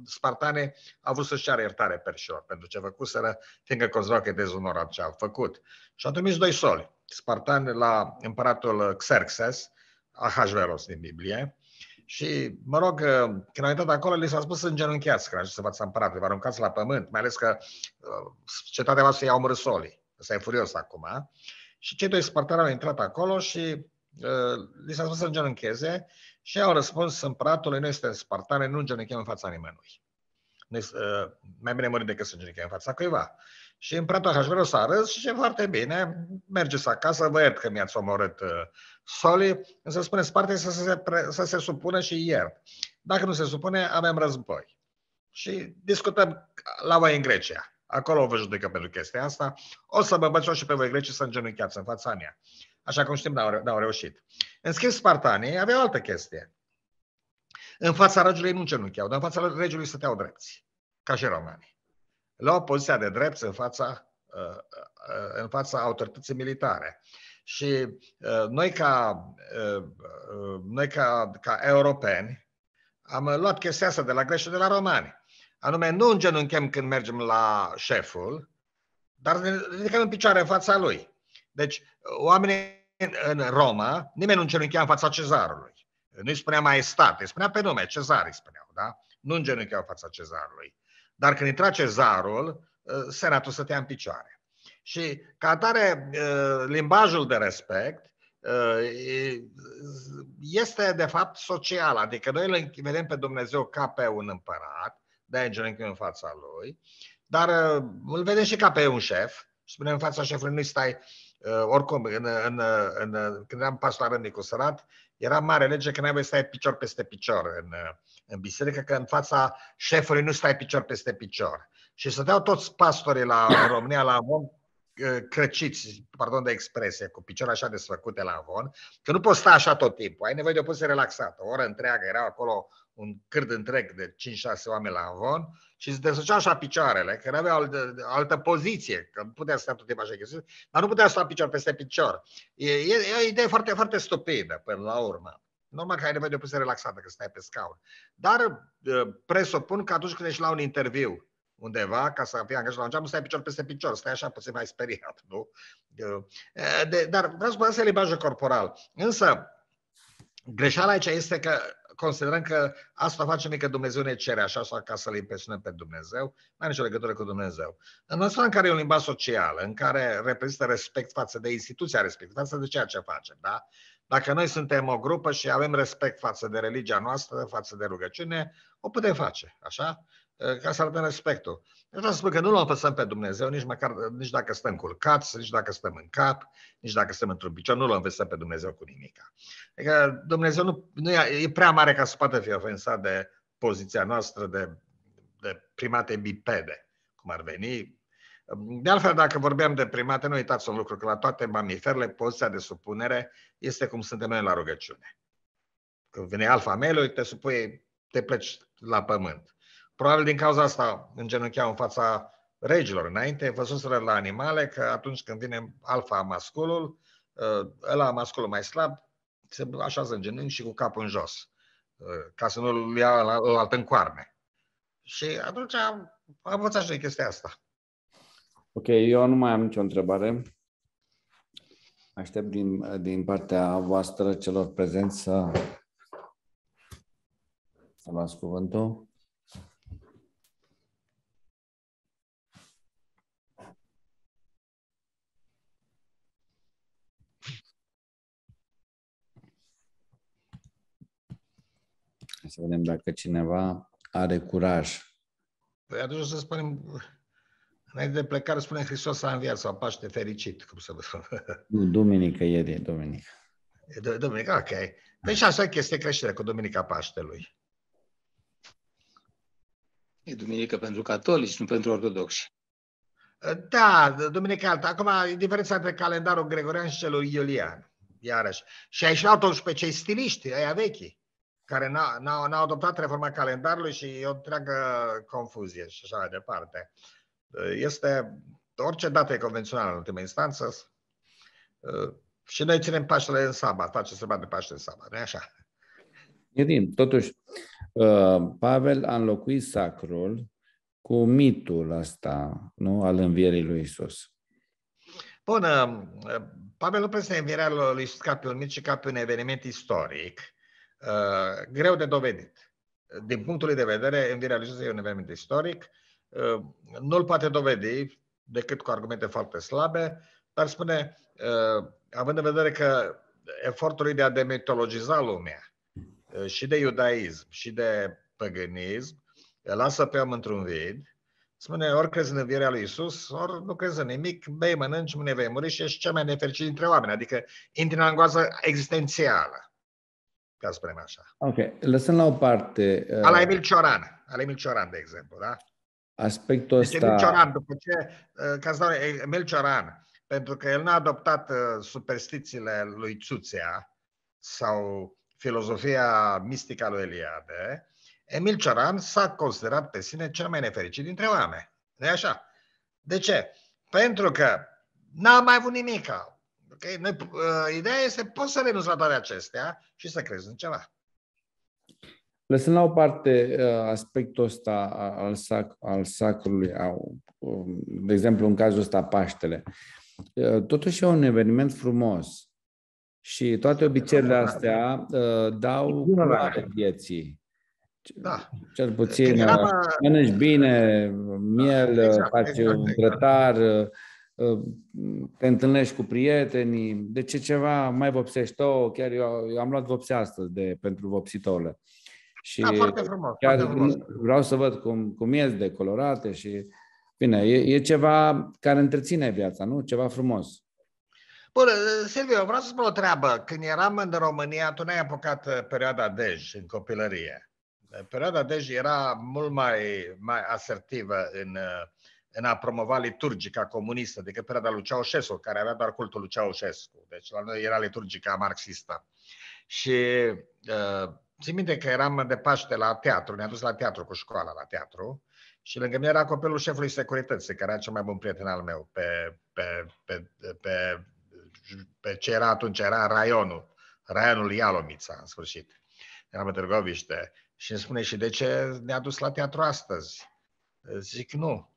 spartane au vrut să-și ceară iertare perșilor pentru ce făcuseră, fiindcă considerau că e dezonorat ce au făcut. Și au trimis doi soli, spartani la împăratul Xerxes, Ahasveros din Biblie, și, mă rog, uh, când au intrat acolo, li s-a spus să îngenuncheați, că să față împăratul, vă aruncați la pământ, mai ales că cetatea voastră i-au omorât solii. Ăsta e furios acum. Și cei doi spartani au intrat acolo și uh, li s-a spus să îngenuncheze și au răspuns împăratului, noi suntem spartane, nu îngenunchem în fața nimănui. Noi, uh, mai bine mărim decât să îngenunchem în fața cuiva. Și împăratul Ahasverus s-a râs și ce foarte bine, mergeți acasă, vă iert că mi-ați omorât uh, Soli, însă spune Spartei să se, pre, să se supună și iert. Dacă nu se supune, avem război. Și discutăm la voi în Grecia. Acolo vă judecă pentru chestia asta. O să vă bățo și pe voi grecii să îngenunchiați în fața mea. Așa cum știm, n-au, n-au reușit. În schimb, spartanii aveau altă chestie. În fața regelui nu îngenunchiau, dar în fața regelui stăteau drepți, ca și romanii. Luau poziția de drept în fața, uh, uh, în fața autorității militare. Și uh, noi ca, noi ca, ca europeni am luat chestia asta de la greci și de la romani. Anume, nu îngenunchem când mergem la șeful, dar ne ridicăm în picioare în fața lui. Deci, oamenii în Roma, nimeni nu îngenunchea în fața cezarului. Nu-i spunea maestate, îi spunea pe nume, cezar îi spuneau, da? Nu îngenuncheau în fața cezarului. Dar când intra cezarul, ă, senatul stătea în picioare. Și ca atare, ă, limbajul de respect ă, este de fapt social, adică noi îl vedem pe Dumnezeu ca pe un împărat, de genunchi în fața lui, dar îl vedem și ca pe un șef, spunem în fața șefului, nu stai, oricum, în, în, în, când am pastor la Rânicu Sărat, era mare lege că n-ai voie să stai picior peste picior în, în biserică, că în fața șefului nu stai picior peste picior. Și stăteau toți pastorii la în România la Avon crăciți, pardon de expresie, cu picioare așa desfăcute la Avon, că nu poți sta așa tot timpul, ai nevoie de o poziție relaxată. O oră întreagă, erau acolo un cârd întreg de 5-6 oameni la Avon și se desfăceau așa picioarele, că aveau altă, altă poziție, că nu putea sta tot timpul așa chestii, dar nu putea sta picior peste picior. E, e, e o idee foarte, foarte stupidă până la urmă. Normal că ai nevoie de o poziție relaxată, că stai pe scaun. Dar presupun că atunci când ești la un interviu undeva, ca să fii angajat la un geam, nu stai picior peste picior, stai așa puțin mai speriat, nu? De, dar vreau să spun, limbajul corporal. Însă, greșeala aici este că considerăm că asta facem că Dumnezeu ne cere așa sau ca să-L impresionăm pe Dumnezeu, nu are nicio legătură cu Dumnezeu. În măsura în care e un limbaj social, în care reprezintă respect față de instituția respectivă, față de ceea ce facem, da? Dacă noi suntem o grupă și avem respect față de religia noastră, față de rugăciune, o putem face, așa? Ca să arătăm respectul. Eu vreau să spun că nu-L învățăm pe Dumnezeu, nici, măcar, nici dacă stăm culcați, nici dacă stăm în cap, nici dacă stăm într-un picior, nu-L învățăm pe Dumnezeu cu nimic. Adică Dumnezeu nu, nu e, e prea mare ca să poată fi ofensat de poziția noastră de, de primate bipede, cum ar veni. De altfel, dacă vorbeam de primate, nu uitați un lucru, că la toate mamiferele, poziția de supunere este cum suntem noi la rugăciune. Când vine alfa melul, te supui, te pleci la pământ. Probabil din cauza asta îngenuncheau în fața regilor înainte, văzuseră la animale că atunci când vine alfa masculul, ă, ăla masculul mai slab, se așează în genunchi și cu capul în jos, ă, ca să nu-l ia la, la alt în coarne. Și atunci am, am învățat și de chestia asta. Ok, eu nu mai am nicio întrebare. Aștept din, din partea voastră celor prezenți să, să luați cuvântul. Să vedem dacă cineva are curaj. Păi atunci o să spunem, înainte de plecare, spune Hristos a înviat sau Paște fericit, cum să vă spun. Nu, duminică ieri e duminică. E duminică, ok. Deci așa e chestie creștere cu Duminica Paștelui. E duminică pentru catolici, nu pentru ortodoxi. Da, duminica alta. Acum, e diferența între calendarul gregorian și celul iulian. Iarăși. Și aici luat totuși pe cei stiliști, aia vechi care n-au, n-au, n-au adoptat reforma calendarului și e o întreagă confuzie și așa mai departe. Este, orice dată e convențională în ultima instanță și noi ținem Paștele în sabat, face să de Paște în sabat, nu așa? Edim, totuși, uh, Pavel a înlocuit sacrul cu mitul ăsta, nu, al învierii lui Isus. Bun, uh, Pavel nu prezintă învierea lui Isus ca pe un mit, ci ca pe un eveniment istoric Uh, greu de dovedit. Din punctul de vedere, învierea lui Isus e un eveniment istoric, uh, nu îl poate dovedi decât cu argumente foarte slabe, dar spune, uh, având în vedere că efortul de a demitologiza lumea și de iudaism și de păgânism lasă pe om într-un vid, spune, ori crezi în învierea lui Isus, ori nu crezi în nimic, bei, mănânci, mâine vei muri și ești cel mai nefericit dintre oameni, adică intri în angoază existențială. Ca să spunem așa. Ok, lăsăm la o parte... Uh, Ala Emil Cioran, ala Emil Cioran, de exemplu, da? Aspectul deci ăsta... Emil Cioran, după ce, uh, ca să dau, Emil Cioran, pentru că el n-a adoptat uh, superstițiile lui Țuțea sau filozofia mistică a lui Eliade, Emil Cioran s-a considerat pe sine cel mai nefericit dintre oameni. nu așa? De ce? Pentru că n-a mai avut nimic. Okay? Noi, uh, ideea este, poți să renunți la toate acestea și să crezi în ceva. Lăsând la o parte uh, aspectul ăsta al, sac, al sacrului, um, de exemplu în cazul ăsta Paștele, uh, totuși e un eveniment frumos și toate obiceiurile astea uh, dau culoare vieții. Da. Cel puțin eram, mănânci bine, miel, exact, faci exact, un exact. Grătar, te întâlnești cu prietenii, de ce ceva mai vopsești o, chiar eu, eu am luat vopse astăzi de, pentru vopsitole. Și da, foarte frumos, chiar foarte frumos. vreau să văd cum, cum ies decolorate și bine, e, e ceva care întreține viața, nu? Ceva frumos. Bun, Silviu, vreau să spun o treabă. Când eram în România, tu n-ai apucat uh, perioada Dej în copilărie. Perioada Dej era mult mai, mai asertivă în, uh, în a promova liturgica comunistă decât perioada lui Ceaușescu, care avea doar cultul lui Ceaușescu. Deci la noi era liturgica marxistă. Și uh, țin minte că eram de Paște la teatru, ne-a dus la teatru cu școala la teatru și lângă mine era copilul șefului securității, care era cel mai bun prieten al meu pe, pe, pe, pe, pe ce era atunci, era raionul, raionul Ialomița, în sfârșit. Eram în Târgoviște și îmi spune, și de ce ne-a dus la teatru astăzi? Zic, nu,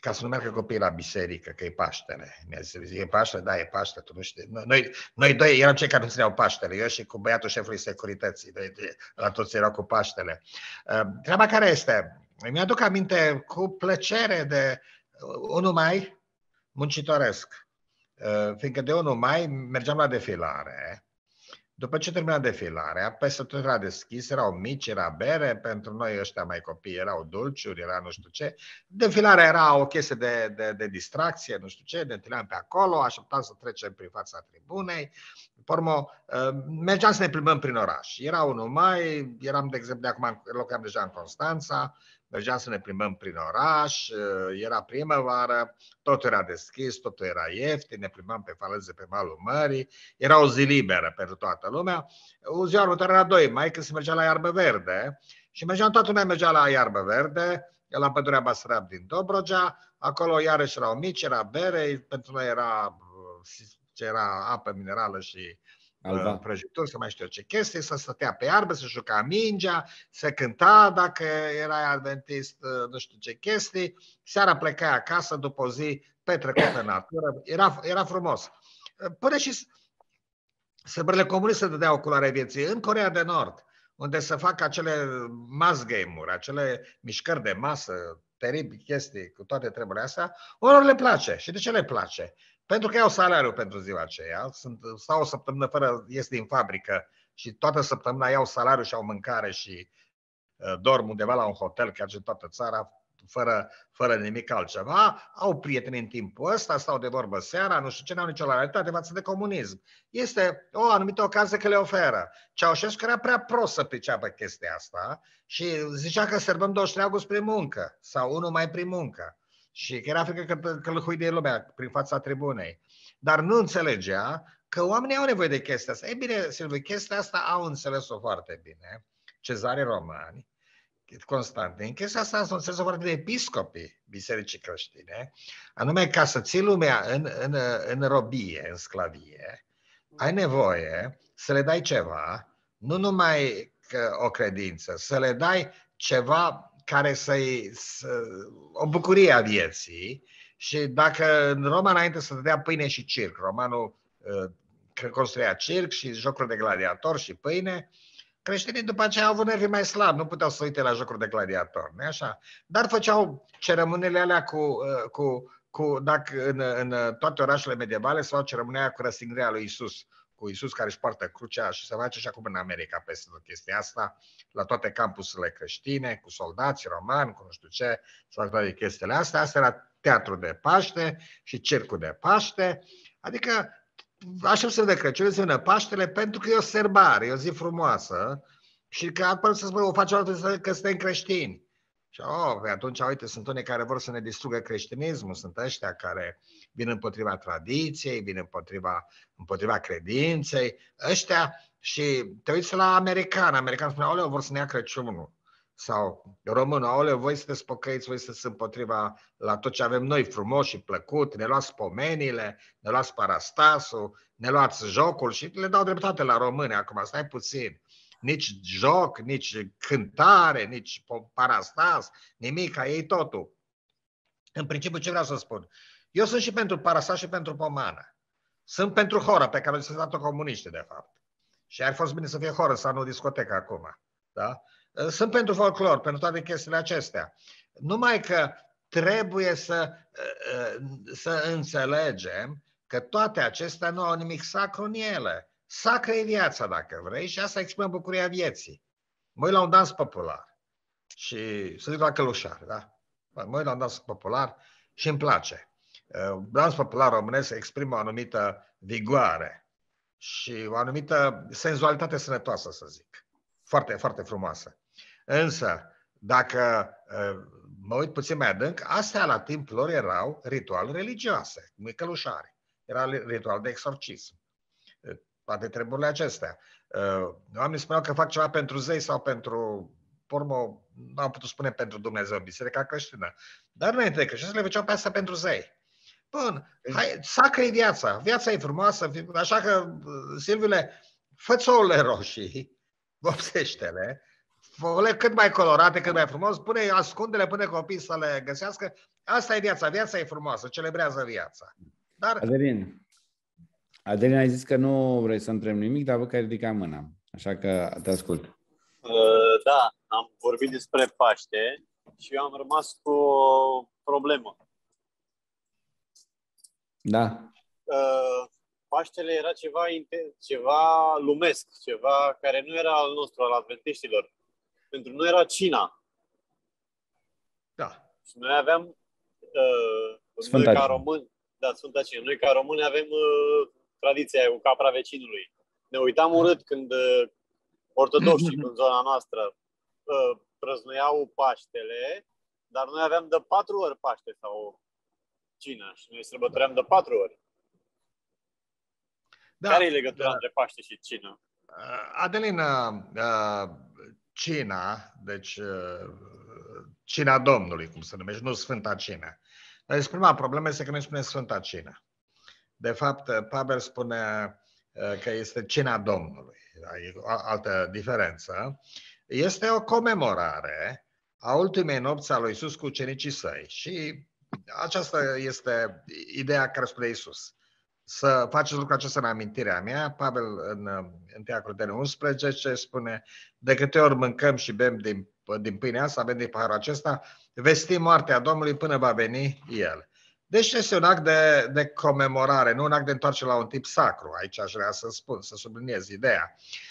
ca să nu meargă copiii la biserică, că e Paștele. Mi-a zis, e Paște? Da, e Paște, tu nu știi. Noi, noi doi eram cei care nu țineau Paștele, eu și cu băiatul șefului securității, doi, la toți erau cu Paștele. Uh, treaba care este, mi-aduc aminte cu plăcere de 1 uh, mai muncitoresc, uh, fiindcă de 1 mai mergeam la defilare după ce termina defilarea, peste tot era deschis, erau mici, era bere, pentru noi ăștia mai copii erau dulciuri, era nu știu ce. Defilarea era o chestie de, de, de distracție, nu știu ce, ne întâlneam pe acolo, așteptam să trecem prin fața tribunei. Pormo, uh, mergeam să ne plimbăm prin oraș. Era unul mai, eram, de exemplu, de acum locuiam deja în Constanța, mergeam să ne plimbăm prin oraș, uh, era primăvară, totul era deschis, totul era ieftin, ne plimbam pe faleze pe malul mării, era o zi liberă pentru toată lumea. O zi următoare era 2 mai, când se mergea la iarbă verde și mergeam, toată lumea mergea la iarbă verde, la pădurea Basarab din Dobrogea, acolo iarăși erau mici, era bere, pentru noi era, uh, era apă minerală și Alba. prăjituri, să mai știu ce chestii, să stătea pe iarbă, să juca mingea, să cânta dacă erai adventist, nu știu ce chestii, seara plecai acasă după o zi petrecută în natură, era, era frumos. Până și sărbările comuniste dădeau culoare vieții. În Corea de Nord, unde se fac acele mass game-uri, acele mișcări de masă, teribili chestii cu toate treburile astea, unor le place. Și de ce le place? Pentru că iau salariu pentru ziua aceea, sunt, stau o săptămână fără ies din fabrică și toată săptămâna iau salariu și au mâncare și uh, dorm undeva la un hotel, chiar și toată țara, fără, fără nimic altceva, au prieteni în timpul ăsta, stau de vorbă seara, nu știu ce, n-au nicio realitate față de comunism. Este o anumită ocazie că le oferă. Ceaușescu era prea prost să priceapă chestia asta și zicea că sărbăm 23 august prin muncă sau unul mai prin muncă și că era frică că, că îl de lumea prin fața tribunei. Dar nu înțelegea că oamenii au nevoie de chestia asta. E bine, Silviu, chestia asta au înțeles-o foarte bine. Cezare romani, Constantin, chestia asta au înțeles-o foarte bine episcopii bisericii creștine, anume ca să ții lumea în, în, în robie, în sclavie, ai nevoie să le dai ceva, nu numai că o credință, să le dai ceva care să-i, să, o bucurie a vieții și dacă în Roma înainte să dea pâine și circ, romanul uh, construia circ și jocuri de gladiator și pâine, creștinii după aceea au avut nervi mai slab, nu puteau să uite la jocuri de gladiator, nu așa? Dar făceau ceremonile alea cu, uh, cu, cu dacă în, în toate orașele medievale se făceau ceremonia cu răstignirea lui Isus cu Isus care își poartă crucea și se face și acum în America peste tot chestia asta, la toate campusurile creștine, cu soldați romani, cu nu știu ce, să fac toate chestiile astea. Asta era teatru de Paște și circul de Paște. Adică aștept să de Crăciun, să vină Paștele, pentru că e o serbare, e o zi frumoasă și că apoi să spui, o face o dată că suntem creștini. Și oh, păi atunci, uite, sunt unii care vor să ne distrugă creștinismul, sunt ăștia care vin împotriva tradiției, vin împotriva, împotriva credinței, ăștia și te uiți la american, american spune, aoleu, vor să ne ia Crăciunul. Sau românul, aoleu, voi sunteți pocăiți, voi sunteți împotriva la tot ce avem noi frumos și plăcut, ne luați pomenile, ne luați parastasul, ne luați jocul și le dau dreptate la români acum, stai puțin nici joc, nici cântare, nici parastas, nimic, ca ei totul. În principiu, ce vreau să spun? Eu sunt și pentru parastas și pentru pomană. Sunt pentru horă, pe care se dat-o comuniști, de fapt. Și ar fost bine să fie horă, să nu discotecă acum. Da? Sunt pentru folclor, pentru toate chestiile acestea. Numai că trebuie să, să înțelegem că toate acestea nu au nimic sacru în ele. Sacră e viața, dacă vrei, și asta exprimă bucuria vieții. Mă uit la un dans popular și să zic la călușar, da? Mă uit la un dans popular și îmi place. Uh, dans popular românesc exprimă o anumită vigoare și o anumită senzualitate sănătoasă, să zic. Foarte, foarte frumoasă. Însă, dacă uh, mă uit puțin mai adânc, astea la timpul lor erau ritual religioase, cum e călușare. Era ritual de exorcism toate treburile acestea. Uh, oamenii spuneau că fac ceva pentru zei sau pentru pormă, nu am putut spune pentru Dumnezeu, biserica creștină. Dar nu de creștin, să le făceau pe asta pentru zei. Bun, hai, sacră e viața, viața e frumoasă, așa că, Silviule, fă ouăle roșii, vopsește-le, fă cât mai colorate, cât mai frumos, pune, ascunde-le, pune copii să le găsească. Asta e viața, viața e frumoasă, celebrează viața. Dar... Adeline, Adelina, ai zis că nu vrei să întreb nimic, dar văd că ai ridicat mâna. Așa că te ascult. Uh, da, am vorbit despre Paște și eu am rămas cu o problemă. Da. Uh, Paștele era ceva, ceva lumesc, ceva care nu era al nostru, al adventiștilor. Pentru noi era cina. Da. Și noi aveam, uh, noi ca români, da, Sfânta Cină, noi ca români avem uh, tradiția cu capra vecinului. Ne uitam urât când uh, ortodoxii în zona noastră uh, prăznuiau Paștele, dar noi aveam de patru ori Paște sau cină și noi sărbătoream de patru ori. Da, Care e legătura da. între Paște și cină? Uh, Adelina, cina, deci cina Domnului, cum se numește, nu Sfânta Cină. Deci prima problemă este că noi spunem Sfânta Cină. De fapt, Pavel spune uh, că este cina Domnului. E o altă diferență. Este o comemorare a ultimei nopți a lui Isus cu ucenicii săi. Și aceasta este ideea care spune Isus. Să faceți lucrul acesta în amintirea mea. Pavel în 1 Corinteni 11 spune de câte ori mâncăm și bem din, din pâinea asta, bem din paharul acesta, vestim moartea Domnului până va veni El. Deci este un act de, de comemorare, nu un act de întoarcere la un tip sacru. Aici aș vrea să spun, să subliniez ideea. Uh,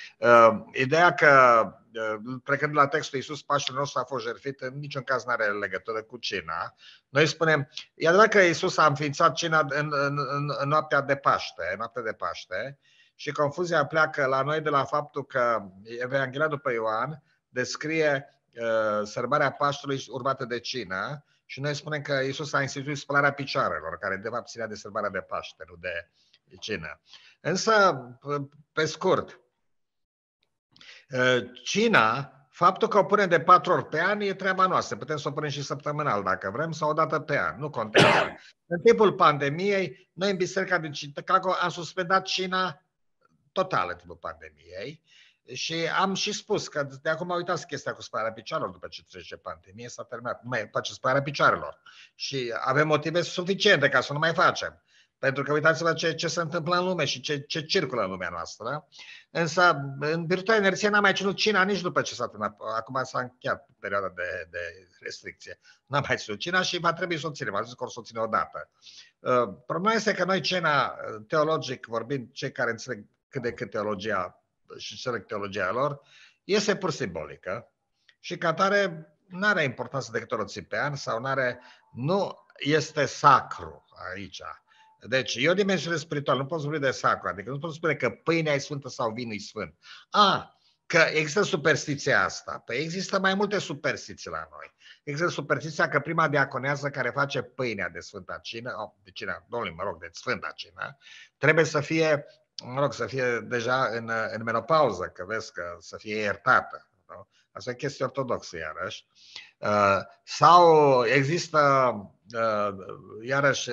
ideea că, uh, plecând la textul Iisus, pașul nostru a fost jertfit, în niciun caz nu are legătură cu cina. Noi spunem, e adevărat că Iisus a înființat cina în, în, în, în noaptea de Paște, în noaptea de Paște, și confuzia pleacă la noi de la faptul că Evanghelia după Ioan descrie uh, sărbarea Paștului urmată de cină, și noi spunem că Iisus a instituit spălarea picioarelor, care de fapt ținea de sărbarea de Paște, nu de cină. Însă, pe scurt, cina, faptul că o punem de patru ori pe an e treaba noastră. Putem să o punem și săptămânal dacă vrem sau o dată pe an, nu contează. În timpul pandemiei, noi în Biserica din Chicago am suspendat cina totală în timpul pandemiei și am și spus că de acum uitați chestia cu spălarea picioarelor după ce trece pandemie, s-a terminat. Nu mai face spălarea picioarelor. Și avem motive suficiente ca să nu mai facem. Pentru că uitați-vă ce, ce se întâmplă în lume și ce, ce circulă în lumea noastră. Însă, în virtutea inerției n-am mai ținut cina nici după ce s-a terminat. Acum s-a încheiat perioada de, de restricție. N-am mai ținut cina și va trebui să o ținem. Am zis că o să o ținem odată. Uh, problema este că noi cina, teologic vorbind, cei care înțeleg cât de cât teologia și înțeleg teologia lor, este pur simbolică și ca tare nu are importanță decât o ții pe an sau nu are, nu este sacru aici. Deci, e o dimensiune spirituală, nu poți vorbi de sacru, adică nu poți spune că pâinea e sfântă sau vinul e sfânt. A, că există superstiția asta. Păi există mai multe superstiții la noi. Există superstiția că prima diaconează care face pâinea de Sfânta Cină, oh, de Cină, Domnului, mă rog, de Sfânta Cină, trebuie să fie, mă rog, să fie deja în, în menopauză, că vezi că să fie iertată. Nu? Asta e chestie ortodoxă, iarăși. Uh, sau există, uh, iarăși,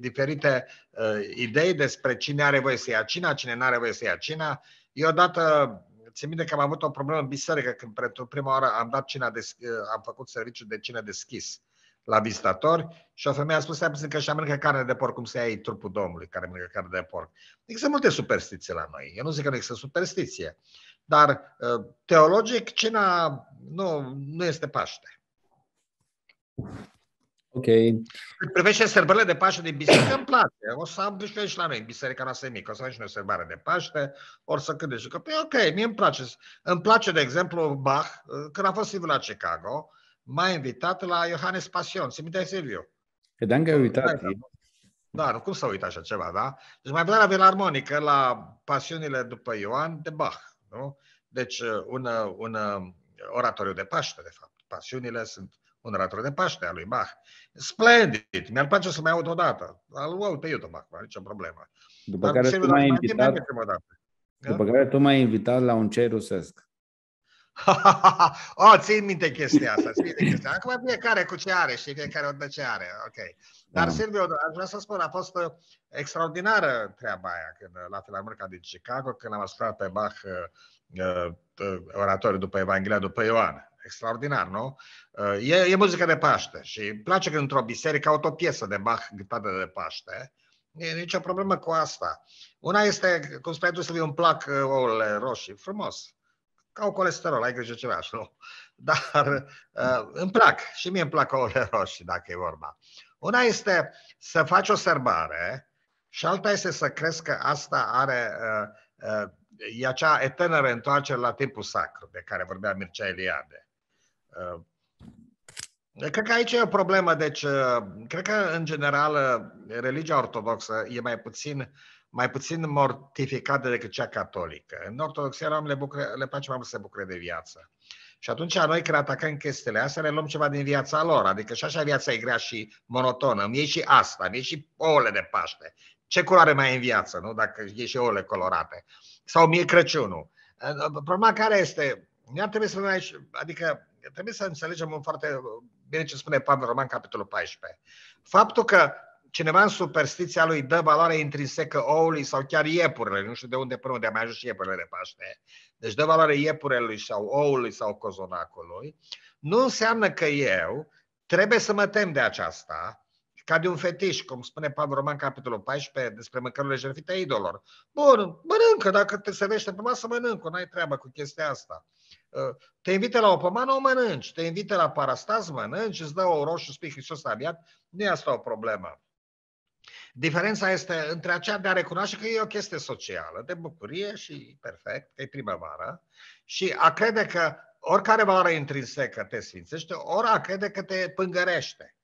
diferite uh, idei despre cine are voie să ia cina, cine nu are voie să ia cina. Eu odată țin minte că am avut o problemă în biserică când pentru prima oară am dat cina des, am făcut serviciu de cină deschis la vizitatori și o femeie a spus, stai puțin că și mănâncă carne de porc, cum se ia trupul Domnului care mănâncă carne de porc. Există multe superstiții la noi. Eu nu zic că nu există superstiție, dar uh, teologic cina nu, nu este Paște. Ok. Cât privește sărbările de Paște din biserică, îmi place. O să am și la noi, în biserica noastră mică. O să avem și noi sărbare de Paște, ori să cânte și că, păi ok, mie îmi place. Îmi place, de exemplu, Bach, când a fost Silviu la Chicago, m-a invitat la Johannes Pasion. Ți minte, Silviu? Credeam că ai uitat. Da, nu cum să uit așa ceva, da? Deci mai la Filarmonică, la pasiunile după Ioan de Bach, nu? Deci un, un oratoriu de Paște, de fapt. Pasiunile sunt un orator de Paște al lui Bach. Splendid! Mi-ar place să mai aud odată. Îl aud pe YouTube acum, nicio problemă. După Dar care tu m-ai invitat, după care tu m-ai invitat la un cer rusesc. o, țin minte chestia asta, țin minte chestia. Acum fiecare cu ce are și fiecare o ce are, ok. Dar, da. Silviu, aș vrea să spun, a fost uh, extraordinară treaba aia când, uh, la Filarmonica din Chicago, când am ascultat pe Bach uh, uh, oratoriu după Evanghelia după Ioan extraordinar, nu? E, e muzică de Paște și îmi place că într-o biserică au o piesă de Bach gâtată de Paște. E nicio problemă cu asta. Una este, cum spuneai tu, să îmi plac ouăle roșii, frumos. Ca o colesterol, ai grijă ceva, nu? Dar uh, îmi plac și mie îmi plac ouăle roșii, dacă e vorba. Una este să faci o sărbare și alta este să crezi că asta are uh, uh, e acea eternă reîntoarcere la timpul sacru de care vorbea Mircea Eliade. Uh, cred că aici e o problemă. Deci, uh, cred că, în general, uh, religia ortodoxă e mai puțin, mai puțin mortificată decât cea catolică. În ortodoxia le, bucure, le place mai mult să se bucure de viață. Și atunci noi când atacăm chestiile astea, le luăm ceva din viața lor. Adică și așa viața e grea și monotonă. Îmi e și asta, îmi e și ouăle de Paște. Ce culoare mai e în viață, nu? Dacă e și ouăle colorate. Sau mie Crăciunul. Problema care este? Ne-ar trebui să aici, adică trebuie să înțelegem foarte bine ce spune Pavel Roman, capitolul 14. Faptul că cineva în superstiția lui dă valoare intrinsecă oului sau chiar iepurile, nu știu de unde până unde a mai ajuns și iepurile de Paște, deci dă valoare iepurelui sau oului sau cozonacului, nu înseamnă că eu trebuie să mă tem de aceasta, ca de un fetiș, cum spune Pavel Roman, capitolul 14, despre mâncărurile jertfite idolor. Bun, mănâncă, dacă te servește pe masă, mănâncă, n-ai treabă cu chestia asta. Uh, te invită la o pomană, o mănânci. Te invită la parastaz, mănânci, îți dă o roșu, spui Hristos a aviat. Nu e asta o problemă. Diferența este între aceea de a recunoaște că e o chestie socială, de bucurie și perfect, că e primăvară, și a crede că oricare valoare intrinsecă te sfințește, ori a crede că te pângărește.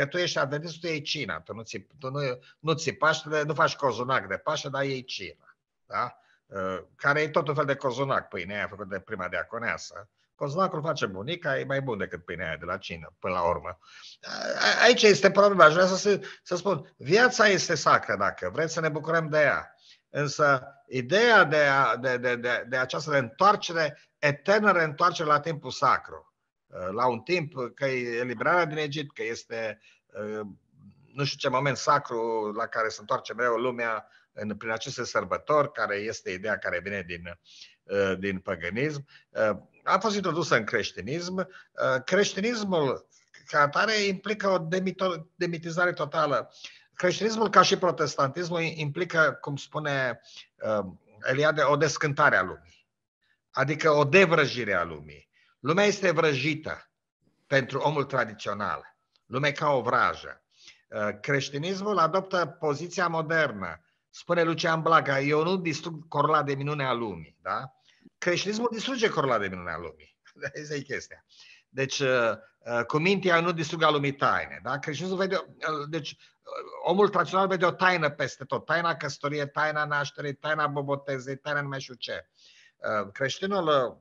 Că tu ești adventist, tu iei cina, tu nu ți, tu nu, nu ți paște, nu faci cozonac de paște, dar iei cina. Da? Uh, care e tot un fel de cozonac, pâinea aia făcută de prima diaconeasă. Cozonacul face bunica, e mai bun decât pâinea aia de la cină, până la urmă. Aici este problema, aș vrea să, să spun, viața este sacră dacă vreți să ne bucurăm de ea. Însă ideea de, a, de, de, de, de această întoarcere, eternă reîntoarcere la timpul sacru, uh, la un timp că e eliberarea din Egipt, că este uh, nu știu ce moment sacru la care se întoarce mereu lumea în, prin aceste sărbători, care este ideea care vine din, uh, din păgânism, uh, a fost introdusă în creștinism. Uh, creștinismul ca atare implică o demitizare totală. Creștinismul, ca și protestantismul, implică, cum spune Eliade, o descântare a lumii. Adică o devrăjire a lumii. Lumea este vrăjită pentru omul tradițional. Lumea ca o vrajă. Creștinismul adoptă poziția modernă spune Lucian Blaga, eu nu distrug corola de minune a lumii. Da? Creștinismul distruge corola de minune a lumii. Asta e chestia. Deci, uh, uh, cu mintea nu distrug a lumii taine. Da? Creștinul vede, uh, deci, omul tradițional vede o taină peste tot. Taina căsătoriei, taina nașterii, taina bobotezei, taina nu mai știu ce. Creștinul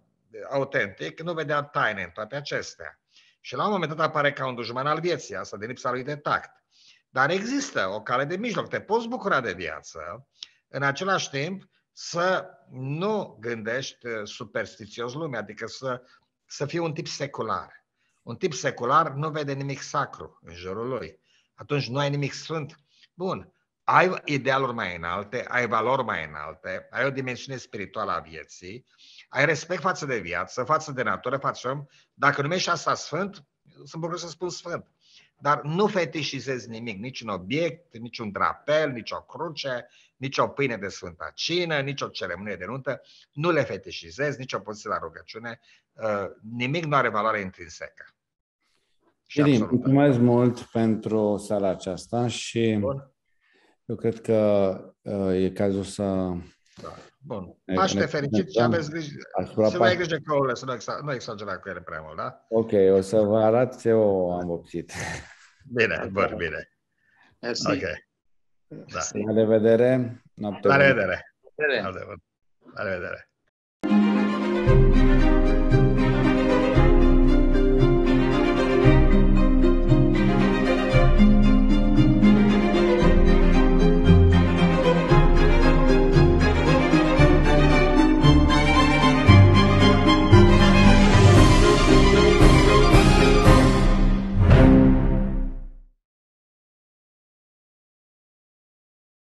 autentic nu vedea taine în toate acestea. Și la un moment dat apare ca un dușman al vieții, asta de lipsa lui de tact. Dar există o cale de mijloc. Te poți bucura de viață, în același timp să nu gândești superstițios lumea, adică să, să fii un tip secular. Un tip secular nu vede nimic sacru în jurul lui. Atunci nu ai nimic sfânt. Bun, ai idealuri mai înalte, ai valori mai înalte, ai o dimensiune spirituală a vieții, ai respect față de viață, față de natură, față om. Dacă numești asta sfânt, sunt bucuros să spun sfânt. Dar nu fetișizezi nimic, nici un obiect, nici un drapel, nici o cruce, nici o pâine de Sfânta Cină, nici o ceremonie de nuntă. Nu le fetișizezi, nici o poziție la rugăciune. Uh, nimic nu are valoare intrinsecă. Irin, mulțumesc mult pentru sala aceasta și Bun. eu cred că uh, e cazul să da. Bun. Paște fericit și aveți grijă. Să vă ai grijă cu ouăle, să nu, exa- nu exagerați cu ele prea mult, da? Ok, o să vă arăt ce o am vopsit. Bine, bun, bine. Mersi. Ok. Da. La revedere. La revedere. La revedere. La revedere.